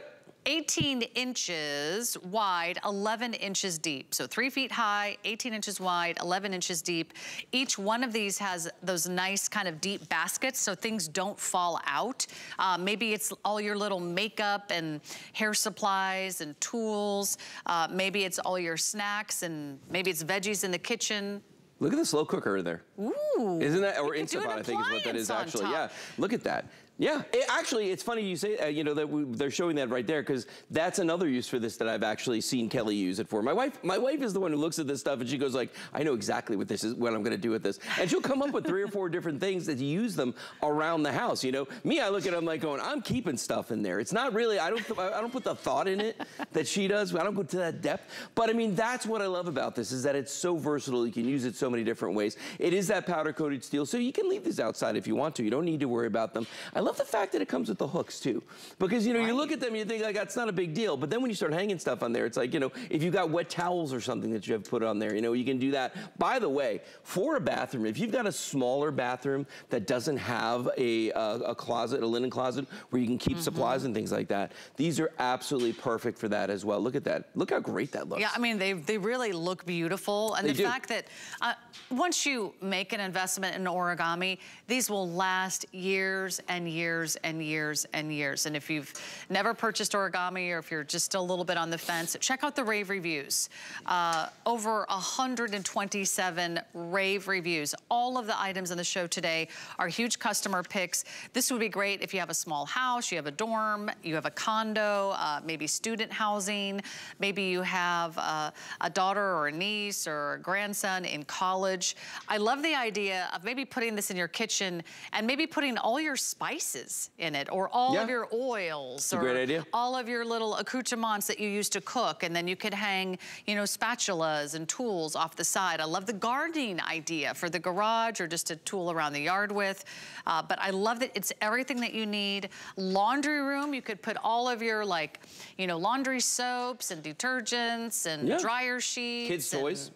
18 inches wide, 11 inches deep. So three feet high, 18 inches wide, 11 inches deep. Each one of these has those nice kind of deep baskets so things don't fall out. Uh, maybe it's all your little makeup and hair supplies and tools. Uh, maybe it's all your snacks and maybe it's veggies in the kitchen Look at the slow cooker in there. Ooh. Isn't that, or You could do an Instapot, I think is what that is actually. Yeah, look at that. Yeah, it, actually, it's funny you say, uh, you know, that we, they're showing that right there because that's another use for this that I've actually seen Kelly use it for. My wife, my wife is the one who looks at this stuff and she goes like, I know exactly what this is, what I'm going to do with this, and she'll come up with three or four different things that use them around the house. You know, me, I look at them like going, I'm keeping stuff in there. It's not really, I don't, I don't put the thought in it that she does. I don't go to that depth. But I mean, that's what I love about this is that it's so versatile. You can use it so many different ways. It is that powder coated steel, so you can leave these outside if you want to. You don't need to worry about them. I love the fact that it comes with the hooks too, because you know you look at them, and you think like that's not a big deal, but then when you start hanging stuff on there, it's like you know if you've got wet towels or something that you have put on there, you know you can do that. By the way, for a bathroom, if you've got a smaller bathroom that doesn't have a uh, a closet, a linen closet where you can keep supplies and things like that, these are absolutely perfect for that as well. Look at that. Look how great that looks. Yeah, I mean, they, they really look beautiful. And They the do. fact that uh, once you make an investment in origami, these will last years and years and years and years. And if you've never purchased origami or if you're just a little bit on the fence, check out the rave reviews. Uh, over 127 rave reviews. All of the items in the show today are huge customer picks. This would be great if you have a small house, you have a dorm, you have a condo, uh, maybe student housing, maybe you have uh, a daughter or a niece or a grandson in college. I love the idea of maybe putting this in your kitchen and maybe putting all your spices in it or all Yeah. of your oils or all of your little accoutrements that you use to cook and then you could hang, you know, spatulas and tools off the side. I love the gardening idea for the garage or just a tool around the yard with. Uh, but I love that it's everything that you need. Laundry room, you could put all of your like, you know, laundry soaps and detergents and Yeah. dryer sheets. Kids' toys.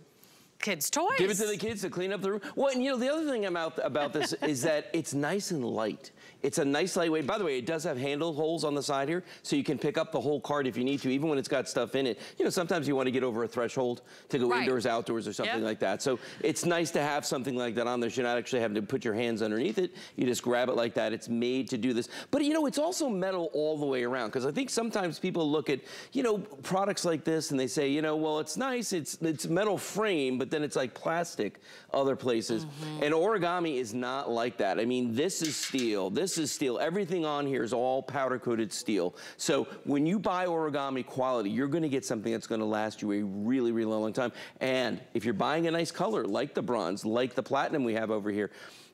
Kids' toys. Give it to the kids to clean up the room. Well, and you know, the other thing about, about this is that it's nice and light. It's a nice lightweight. By the way, it does have handle holes on the side here, so you can pick up the whole cart if you need to, even when it's got stuff in it. You know, sometimes you want to get over a threshold to go Right. indoors, outdoors, or something Yep. like that. So it's nice to have something like that on there. So you're not actually having to put your hands underneath it. You just grab it like that. It's made to do this. But you know, it's also metal all the way around because I think sometimes people look at, you know, products like this and they say, you know, well, it's nice. It's it's metal frame, but then it's like plastic other places. Mm-hmm. And origami is not like that. I mean, this is steel. This is steel. Everything on here is all powder coated steel. So when you buy origami quality, you're going to get something that's going to last you a really, really long time. And if you're buying a nice color like the bronze, like the platinum we have over here,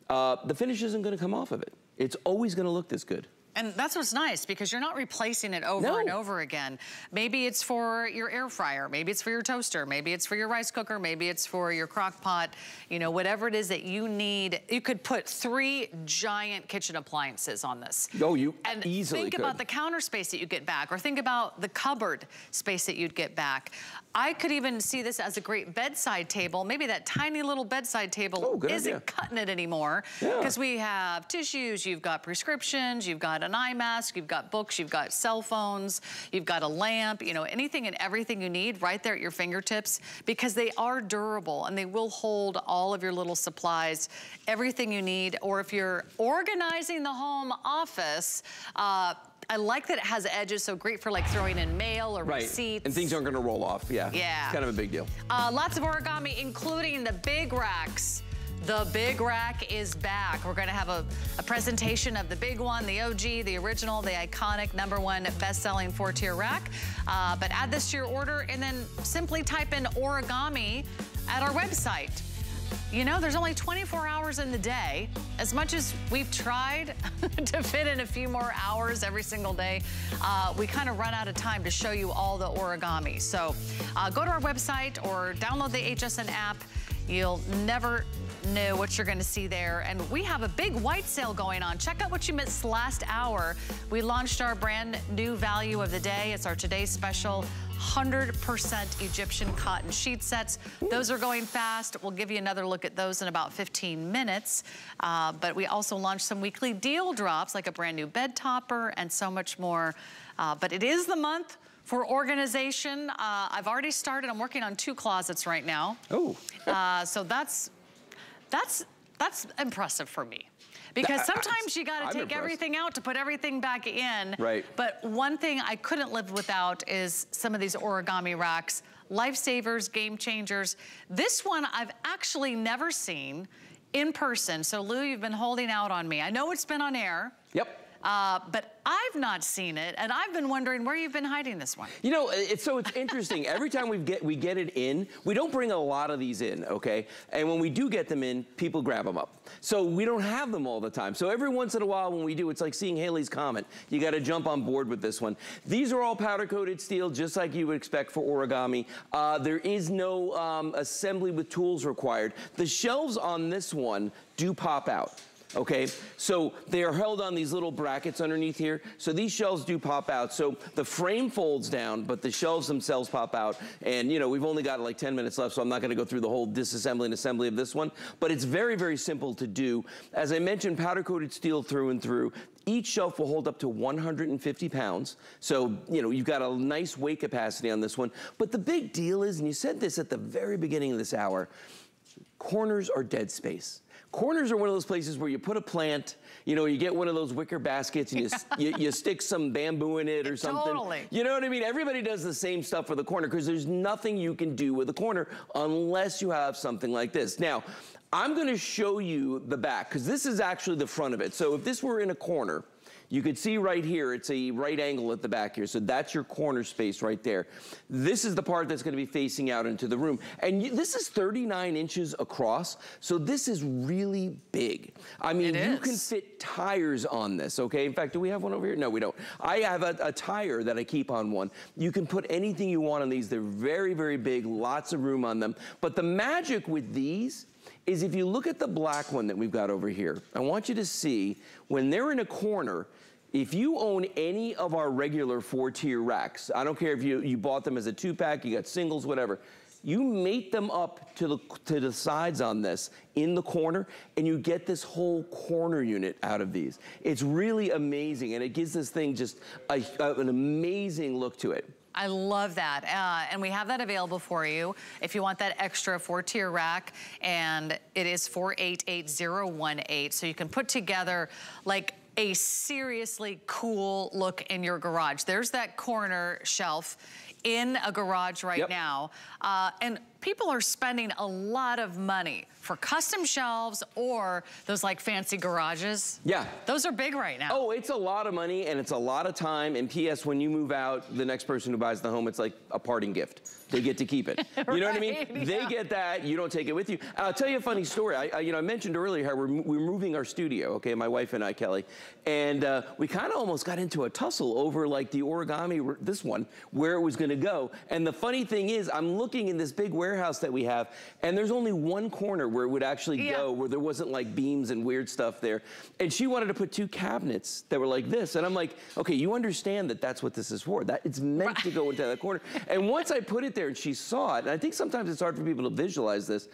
uh, the finish isn't going to come off of it. It's always going to look this good. And that's what's nice because you're not replacing it over No. and over again. Maybe it's for your air fryer, maybe it's for your toaster, maybe it's for your rice cooker, maybe it's for your crock pot, you know, whatever it is that you need. You could put three giant kitchen appliances on this. Oh, you and easily think could. about the counter space that you get back or think about the cupboard space that you'd get back. I could even see this as a great bedside table. Maybe that tiny little bedside table Oh, isn't idea. cutting it anymore Yeah. because we have tissues, you've got prescriptions, you've got an eye mask, you've got books, you've got cell phones, you've got a lamp, you know, anything and everything you need right there at your fingertips because they are durable and they will hold all of your little supplies, everything you need. Or if you're organizing the home office, uh, I like that it has edges, so great for like throwing in mail or Right. receipts. And things aren't going to roll off. Yeah. Yeah. It's kind of a big deal. Uh, lots of origami, including the big racks. The big rack is back. We're gonna have a, a presentation of the big one, the OG, the original, the iconic number one best-selling four-tier rack. Uh, but add this to your order and then simply type in origami at our website. You know, there's only 24 hours in the day. As much as we've tried to fit in a few more hours every single day, uh, we kind of run out of time to show you all the origami. So uh, go to our website or download the HSN app. You'll never know what you're gonna see there. And we have a big white sale going on. Check out what you missed last hour. We launched our brand new value of the day. It's our today's special 100% Egyptian cotton sheet sets. Those are going fast. We'll give you another look at those in about 15 minutes. Uh, but we also launched some weekly deal drops like a brand new bed topper and so much more. Uh, but it is the month for organization. Uh, I've already started. I'm working on two closets right now. Oh. Uh, so that's, that's, that's impressive for me. Because sometimes you gotta I'm take impressed. everything out to put everything back in. Right. But one thing I couldn't live without is some of these origami racks. Lifesavers, game changers. This one I've actually never seen in person. So Lou, you've been holding out on me. I know it's been on air. Yep. Uh, but I've not seen it, and I've been wondering where you've been hiding this one. You know, it's so it's interesting. Every time we get we get it in, we don't bring a lot of these in, okay? And when we do get them in, people grab them up. So we don't have them all the time. So every once in a while when we do, it's like seeing Halley's Comet. You got to jump on board with this one. These are all powder coated steel, just like you would expect for origami. Uh, there is no um, assembly with tools required. The shelves on this one do pop out okay? So they are held on these little brackets underneath here. So these shelves do pop out. So the frame folds down, but the shelves themselves pop out. And you know, we've only got like 10 minutes left, so I'm not gonna go through the whole disassembly and assembly of this one, but it's very, very simple to do. As I mentioned, powder coated steel through and through. Each shelf will hold up to 150 pounds. So, you know, you've got a nice weight capacity on this one. But the big deal is, and you said this at the very beginning of this hour, corners are dead space. Corners are one of those places where you put a plant, you know, you get one of those wicker baskets and you, you, you stick some bamboo in it or something. Totally. You know what I mean? Everybody does the same stuff for the corner because there's nothing you can do with a corner unless you have something like this. Now, I'm gonna show you the back because this is actually the front of it. So if this were in a corner, you could see right here, it's a right angle at the back here. So that's your corner space right there. This is the part that's gonna be facing out into the room. And you, this is 39 inches across. So this is really big. I mean, you can fit tires on this, okay? In fact, do we have one over here? No, we don't. I have a, a tire that I keep on one. You can put anything you want on these. They're very, very big, lots of room on them. But the magic with these is if you look at the black one that we've got over here, I want you to see when they're in a corner, if you own any of our regular four tier racks, I don't care if you, you bought them as a two pack, you got singles, whatever, you mate them up to the, to the sides on this in the corner and you get this whole corner unit out of these. It's really amazing and it gives this thing just a, a- an amazing look to it. I love that. Uh, and we have that available for you if you want that extra four tier rack. And it is 488018. So you can put together like a seriously cool look in your garage. There's that corner shelf in a garage right Yep. now. Uh, and people are spending a lot of money for custom shelves or those like fancy garages. Yeah. Those are big right now. Oh, it's a lot of money and it's a lot of time. And P.S. When you move out, the next person who buys the home, it's like a parting gift. They get to keep it. You know what I mean? Right, They get that. You don't take it with you. And I'll tell you a funny story. I, I, you know, I mentioned earlier how we're, we're moving our studio. Okay, my wife and I, Kelly, and uh, we kind of almost got into a tussle over like the origami, this one, where it was going to go. And the funny thing is, I'm looking in this big warehouse that we have, and there's only one corner where it would actually Yeah. go, where there wasn't like beams and weird stuff there. And she wanted to put two cabinets that were like this. And I'm like, okay, you understand that that's what this is for. That it's meant to go into that corner. And once I put it there and she saw it, and I think sometimes it's hard for people to visualize this.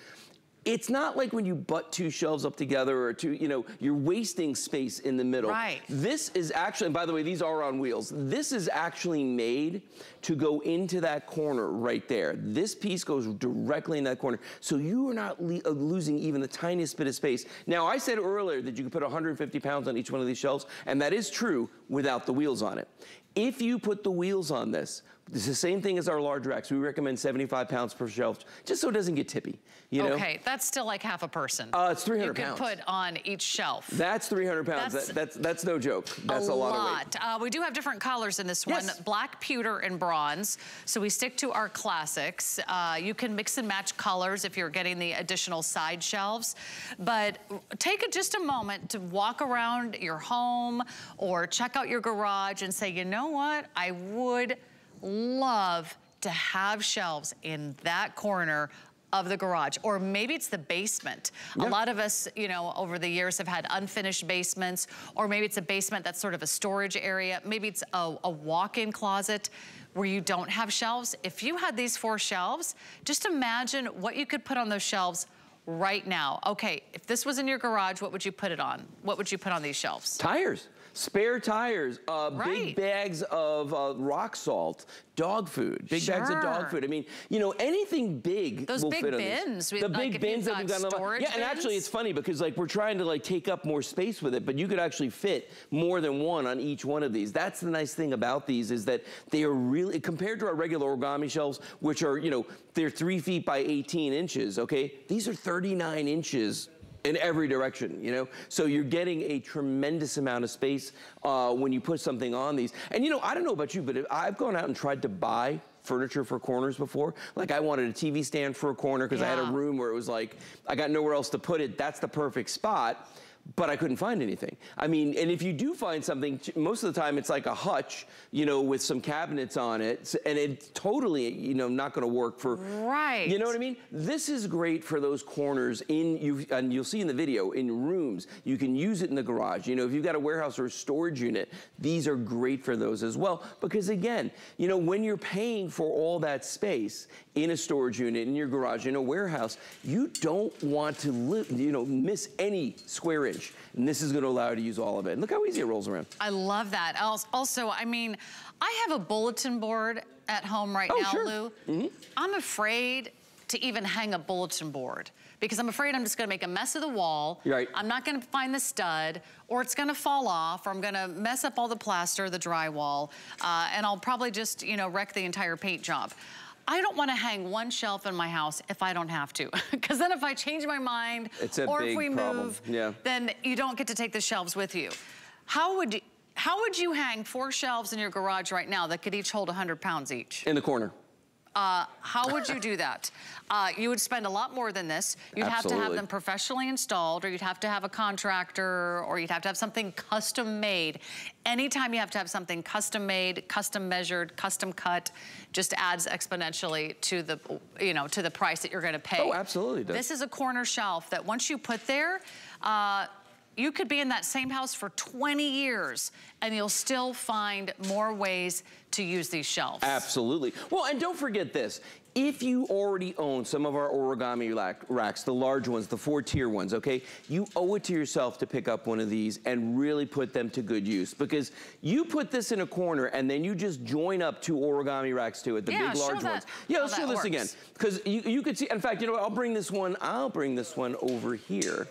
It's not like when you butt two shelves up together or two, you know, you're wasting space in the middle. Right. This is actually, and by the way, these are on wheels. This is actually made to go into that corner right there. This piece goes directly in that corner. So you are not le- uh, losing even the tiniest bit of space. Now, I said earlier that you could put 150 pounds on each one of these shelves, and that is true without the wheels on it. If you put the wheels on this, it's the same thing as our large racks. We recommend 75 pounds per shelf, just so it doesn't get tippy. You know? Okay, that's still like half a person. Uh, it's 300 you could pounds. put on each shelf. That's 300 pounds. That's- That- that's, that's no joke. That's a, lot, of weight. Uh, we do have different colors in this Yes. one, black, pewter, and bronze. So we stick to our classics. Uh, you can mix and match colors if you're getting the additional side shelves. But take a, just a moment to walk around your home or check out your garage and say, you know what? I would love to have shelves in that corner of the garage, or maybe it's the basement. A lot of us, you know, over the years have had unfinished basements, or maybe it's a basement that's sort of a storage area. Maybe it's a, a walk-in closet where you don't have shelves. If you had these four shelves, just imagine what you could put on those shelves right now. Okay, if this was in your garage, what would you put it on? What would you put on these shelves? Tires. Spare tires, uh, Right. big bags of uh, rock salt, dog food, big bags of dog food. I mean, you know, anything big Those will big fit on these. bins with, The like, big bins that we've got got. on the- storage Yeah, and actually, it's funny because like we're trying to like take up more space with it, but you could actually fit more than one on each one of these. That's the nice thing about these is that they are really compared to our regular origami shelves, which are you know they're three feet by 18 inches. Okay, these are 39 inches in every direction, you know? So you're getting a tremendous amount of space uh, when you put something on these. And you know, I don't know about you, but I've gone out and tried to buy furniture for corners before. Like I wanted a TV stand for a corner because I had a room where it was like, I got nowhere else to put it. That's the perfect spot. But I couldn't find anything. I mean, and if you do find something, most of the time it's like a hutch, you know, with some cabinets on it, and it's totally, you know, not going to work for. Right. You know what I mean? This is great for those corners in you, and you'll see in the video in rooms. You can use it in the garage. You know, if you've got a warehouse or a storage unit, these are great for those as well. Because again, you know, when you're paying for all that space in a storage unit, in your garage, in a warehouse, you don't want to live, you know, miss any square inch. And this is going to allow you to use all of it. And look how easy it rolls around. I love that. Also, I mean, I have a bulletin board at home right Oh, now, sure. Lou. I'm afraid to even hang a bulletin board because I'm afraid I'm just gonna make a mess of the wall. Right. I'm not gonna find the stud, or it's gonna fall off, or I'm gonna mess up all the plaster, the drywall, uh, and I'll probably just, you know, wreck the entire paint job. I don't wanna hang one shelf in my house if I don't have to. Because then if I change my mind, or if we problem. move, Yeah. then you don't get to take the shelves with you. How would you, how would you hang four shelves in your garage right now that could each hold 100 pounds each? In the corner. Uh, how would you do that? Uh, you would spend a lot more than this. You'd have to have them professionally installed, or you'd have to have a contractor, or you'd have to have something custom made. Anytime you have to have something custom made, custom measured, custom cut, just adds exponentially to the, you know, to the price that you're gonna pay. Oh, absolutely does. This is a corner shelf that once you put there, uh, you could be in that same house for 20 years and you'll still find more ways to use these shelves. Absolutely. Well, and don't forget this. If you already own some of our origami lac- racks, the large ones, the four tier ones, okay, you owe it to yourself to pick up one of these and really put them to good use because you put this in a corner and then you just join up two origami racks to it, the Yeah, big large that- ones. Yeah, let's show this again because you, you could see, in fact, you know what, I'll bring this one, I'll bring this one over here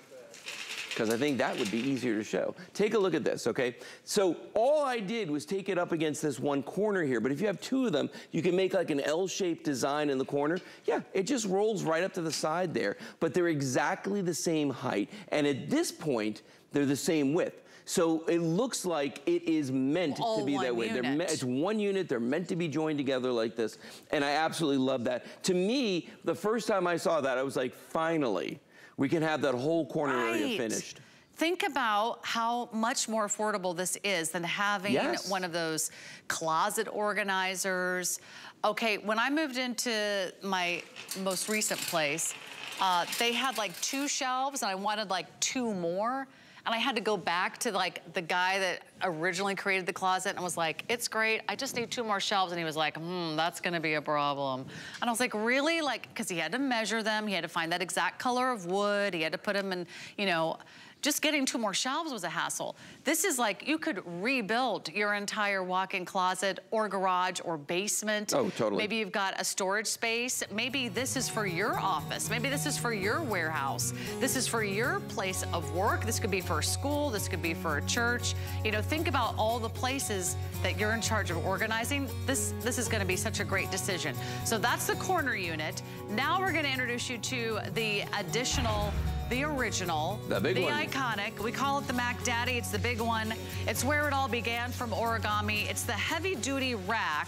because I think that would be easier to show. Take a look at this, okay? So all I did was take it up against this one corner here, but if you have two of them, you can make like an L-shaped design in the corner. Yeah, it just rolls right up to the side there, but they're exactly the same height, and at this point, they're the same width. So it looks like it is meant All to be that way. They're me- unit. it's one unit. They're meant to be joined together like this. And I absolutely love that. To me, the first time I saw that, I was like, finally, we can have that whole corner area finished. Think about how much more affordable this is than having Yes. one of those closet organizers. Okay, when I moved into my most recent place, uh, they had like two shelves and I wanted like two more. And I had to go back to like the guy that originally created the closet and was like, it's great, I just need two more shelves. And he was like, hmm, that's gonna be a problem. And I was like, really? Like, cause he had to measure them, he had to find that exact color of wood, he had to put them in, you know, just getting two more shelves was a hassle. This is like, you could rebuild your entire walk-in closet or garage or basement. Oh, totally. Maybe you've got a storage space. Maybe this is for your office. Maybe this is for your warehouse. This is for your place of work. This could be for a school. This could be for a church. You know, think about all the places that you're in charge of organizing. This, this is gonna be such a great decision. So that's the corner unit. Now we're gonna introduce you to the additional the original, The big one. iconic. We call it the Mac Daddy. It's the big one. It's where it all began from origami. It's the heavy duty rack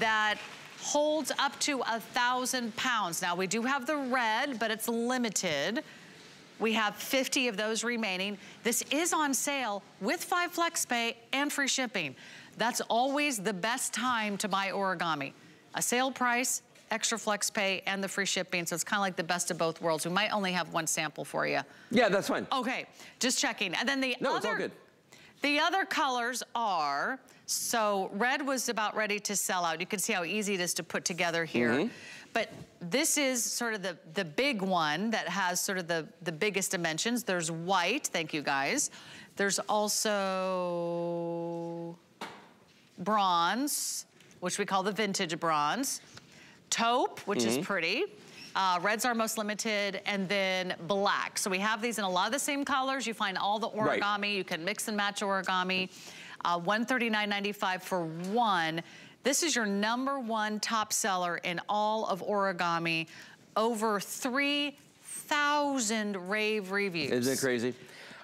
that holds up to a thousand pounds. Now we do have the red, but it's limited. We have 50 of those remaining. This is on sale with five flex pay and free shipping. That's always the best time to buy origami. A sale price, extra flex pay, and the free shipping. So it's kind of like the best of both worlds. We might only have one sample for you. Yeah, that's fine. Okay, just checking. And then the No, other, it's all good. The other colors are, so red was about ready to sell out. You can see how easy it is to put together here. Mm-hmm. But this is sort of the, the big one that has sort of the, the biggest dimensions. There's white, thank you guys. There's also bronze, which we call the vintage bronze. Taupe, which mm -hmm. is mm-hmm. pretty. Uh, red's are most limited, and then black. So we have these in a lot of the same colors. You find all the origami. Right. You can mix and match origami. Uh, $139.95 for one. This is your number one top seller in all of origami. Over 3,000 rave reviews. Isn't it crazy?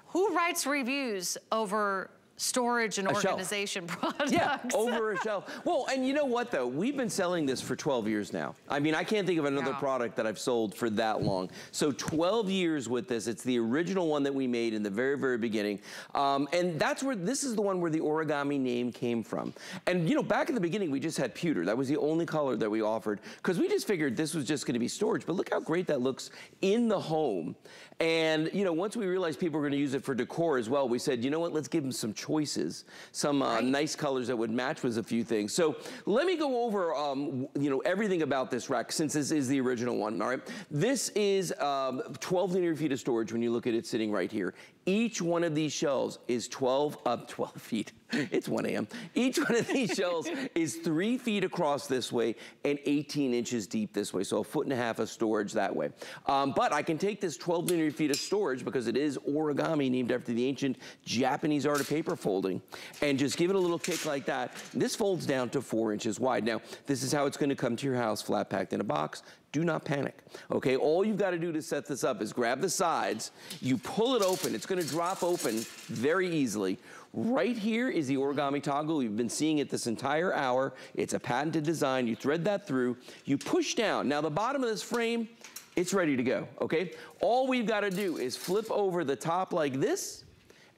Who writes reviews over storage and a organization shelf. products. Yeah, over a shelf. Well, and you know what though? We've been selling this for 12 years now. I mean, I can't think of another product that I've sold for that long. So 12 years with this. It's the original one that we made in the very, very beginning. Um, and that's where, this is the one where the origami name came from. And you know, back in the beginning, we just had pewter. That was the only color that we offered because we just figured this was just gonna be storage. But look how great that looks in the home. And, you know, once we realized people were gonna use it for decor as well, we said, you know what, let's give them some choices, some uh, right. nice colors that would match with a few things. So let me go over, um, you know, everything about this rack since this is the original one, all right? This is um, 12 linear feet of storage when you look at it sitting right here. Each one of these shelves is 12 up 12 feet. It's 1 a.m. Each one of these shelves is three feet across this way and 18 inches deep this way. So a foot and a half of storage that way. Um, but I can take this 12 linear feet of storage because it is origami named after the ancient Japanese art of paper folding and just give it a little kick like that. This folds down to four inches wide. Now, this is how it's gonna come to your house, flat packed in a box do not panic, okay? All you've got to do to set this up is grab the sides, you pull it open, it's gonna drop open very easily. Right here is the origami toggle. You've been seeing it this entire hour. It's a patented design. You thread that through, you push down. Now the bottom of this frame, it's ready to go, okay? All we've got to do is flip over the top like this,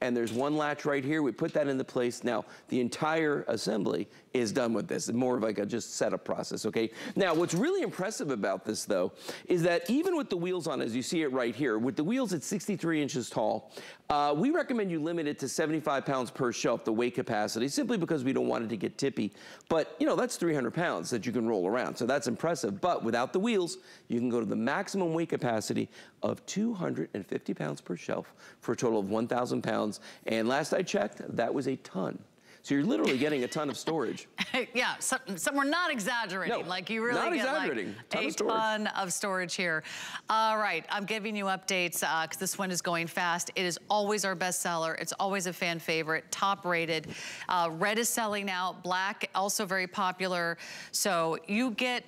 and there's one latch right here. We put that into place. Now, the entire assembly is done with this. More of like a just setup process, okay? Now, what's really impressive about this though, is that even with the wheels on, as you see it right here, with the wheels at 63 inches tall, uh, we recommend you limit it to 75 pounds per shelf, the weight capacity, simply because we don't want it to get tippy. But, you know, that's 300 pounds that you can roll around, so that's impressive. But without the wheels, you can go to the maximum weight capacity of 250 pounds per shelf for a total of 1,000 pounds. And last I checked, that was a ton. So you're literally getting a ton of storage. yeah, so, so, we're not exaggerating. No, like you really not get exaggerating. like ton a of ton of storage here. All right, I'm giving you updates because uh, this one is going fast. It is always our best seller. It's always a fan favorite, top rated. Uh, red is selling out, black also very popular. So you get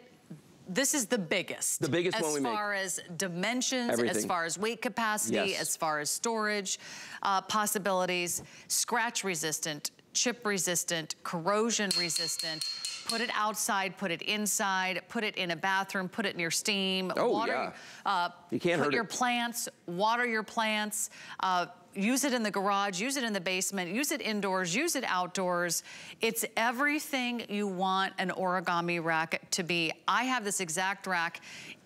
this is the biggest. The biggest one we make. As far as dimensions, Everything. as far as weight capacity, yes. as far as storage uh, possibilities, scratch resistant, chip resistant, corrosion resistant. Put it outside, put it inside, put it in a bathroom, put it near steam. Oh, water, yeah. Uh, you can't Put your it. plants, water your plants. Uh, use it in the garage, use it in the basement, use it indoors, use it outdoors. It's everything you want an origami rack to be. I have this exact rack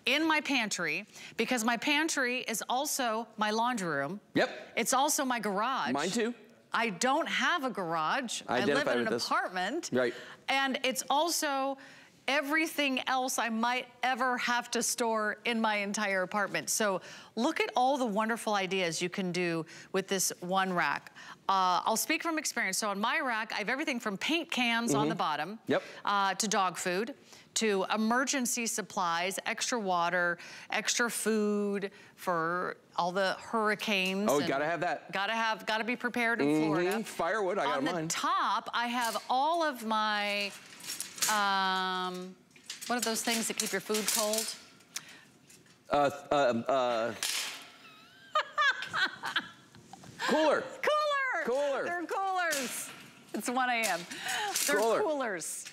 in my pantry because my pantry is also my laundry room. Yep. It's also my garage. Mine too. I don't have a garage. I, I live in an this. apartment. Right. And it's also everything else I might ever have to store in my entire apartment. So look at all the wonderful ideas you can do with this one rack. Uh, I'll speak from experience. So on my rack, I have everything from paint cans mm -hmm. on the mm-hmm. bottom yep. uh, to dog food to emergency supplies, extra water, extra food for all the hurricanes. Oh, gotta have that. Gotta have, gotta be prepared in mm -hmm. Florida. Firewood, I got On mine. On the top, I have all of my, um, what are those things that keep your food cold? Uh, uh, uh. Cooler. Cooler. Cooler. They're coolers. It's 1 a.m. They're Cooler. coolers.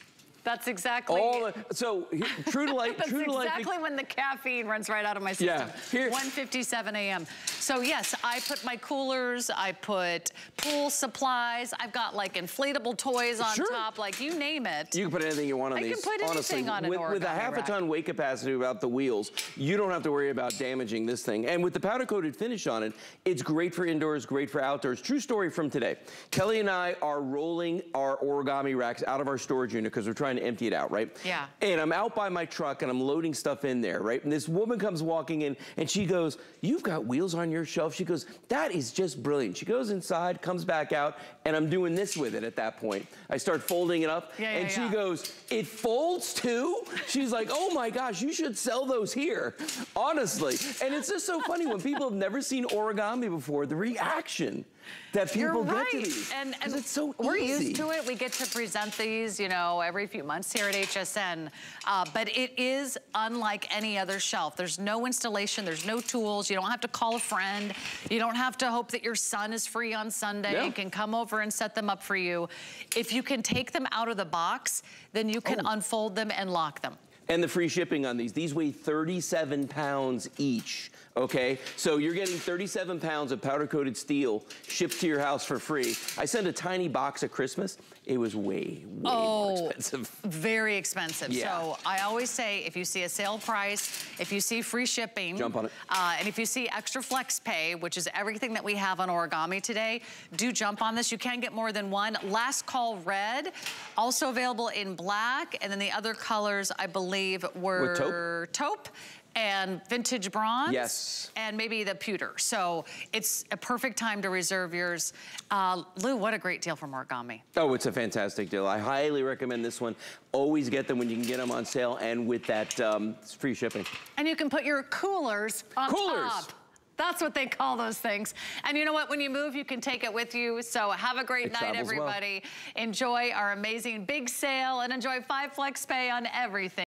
That's exactly. All the, so true to life. That's true to exactly life. when the caffeine runs right out of my system. Yeah. Here. 1:57 a.m. So yes, I put my coolers. I put pool supplies. I've got like inflatable toys on sure. top. Like you name it. You can put anything you want on I these. I can put Honestly, anything on with, an with a half rack. a ton weight capacity about the wheels, you don't have to worry about damaging this thing. And with the powder coated finish on it, it's great for indoors, great for outdoors. True story from today. Kelly and I are rolling our origami racks out of our storage unit because we're trying to to empty it out, right? Yeah. And I'm out by my truck and I'm loading stuff in there, right? And this woman comes walking in and she goes, You've got wheels on your shelf. She goes, That is just brilliant. She goes inside, comes back out, and I'm doing this with it at that point. I start folding it up, Yeah, and yeah, she yeah. goes, It folds too? She's like, Oh my gosh, you should sell those here. Honestly. And it's just so funny when people have never seen origami before, the reaction that people You're get right. to these. And, and it's so we're easy. used to it. We get to present these, you know, every few months here at HSN. Uh, but it is unlike any other shelf. There's no installation. There's no tools. You don't have to call a friend. You don't have to hope that your son is free on Sunday Yeah. and can come over and set them up for you. If you can take them out of the box, then you can Oh. unfold them and lock them. And the free shipping on these. These weigh 37 pounds each, okay? So you're getting 37 pounds of powder coated steel shipped to your house for free. I sent a tiny box at Christmas. It was way, way Oh. more expensive. Very expensive. Yeah. So I always say if you see a sale price, if you see free shipping, Jump on it. Uh, and if you see extra flex pay, which is everything that we have on origami today, do jump on this. You can get more than one. Last call red, also available in black, and then the other colors I believe were taupe and vintage bronze. Yes. And maybe the pewter. So it's a perfect time to reserve yours. Uh, Lou, what a great deal from origami. Oh, it's a fantastic deal. I highly recommend this one. Always get them when you can get them on sale and with that um, free shipping. And you can put your coolers on Coolers. top. That's what they call those things. And you know what? When you move, you can take it with you. So have a great It night, travels well. everybody. Enjoy our amazing big sale and enjoy five flex pay on everything.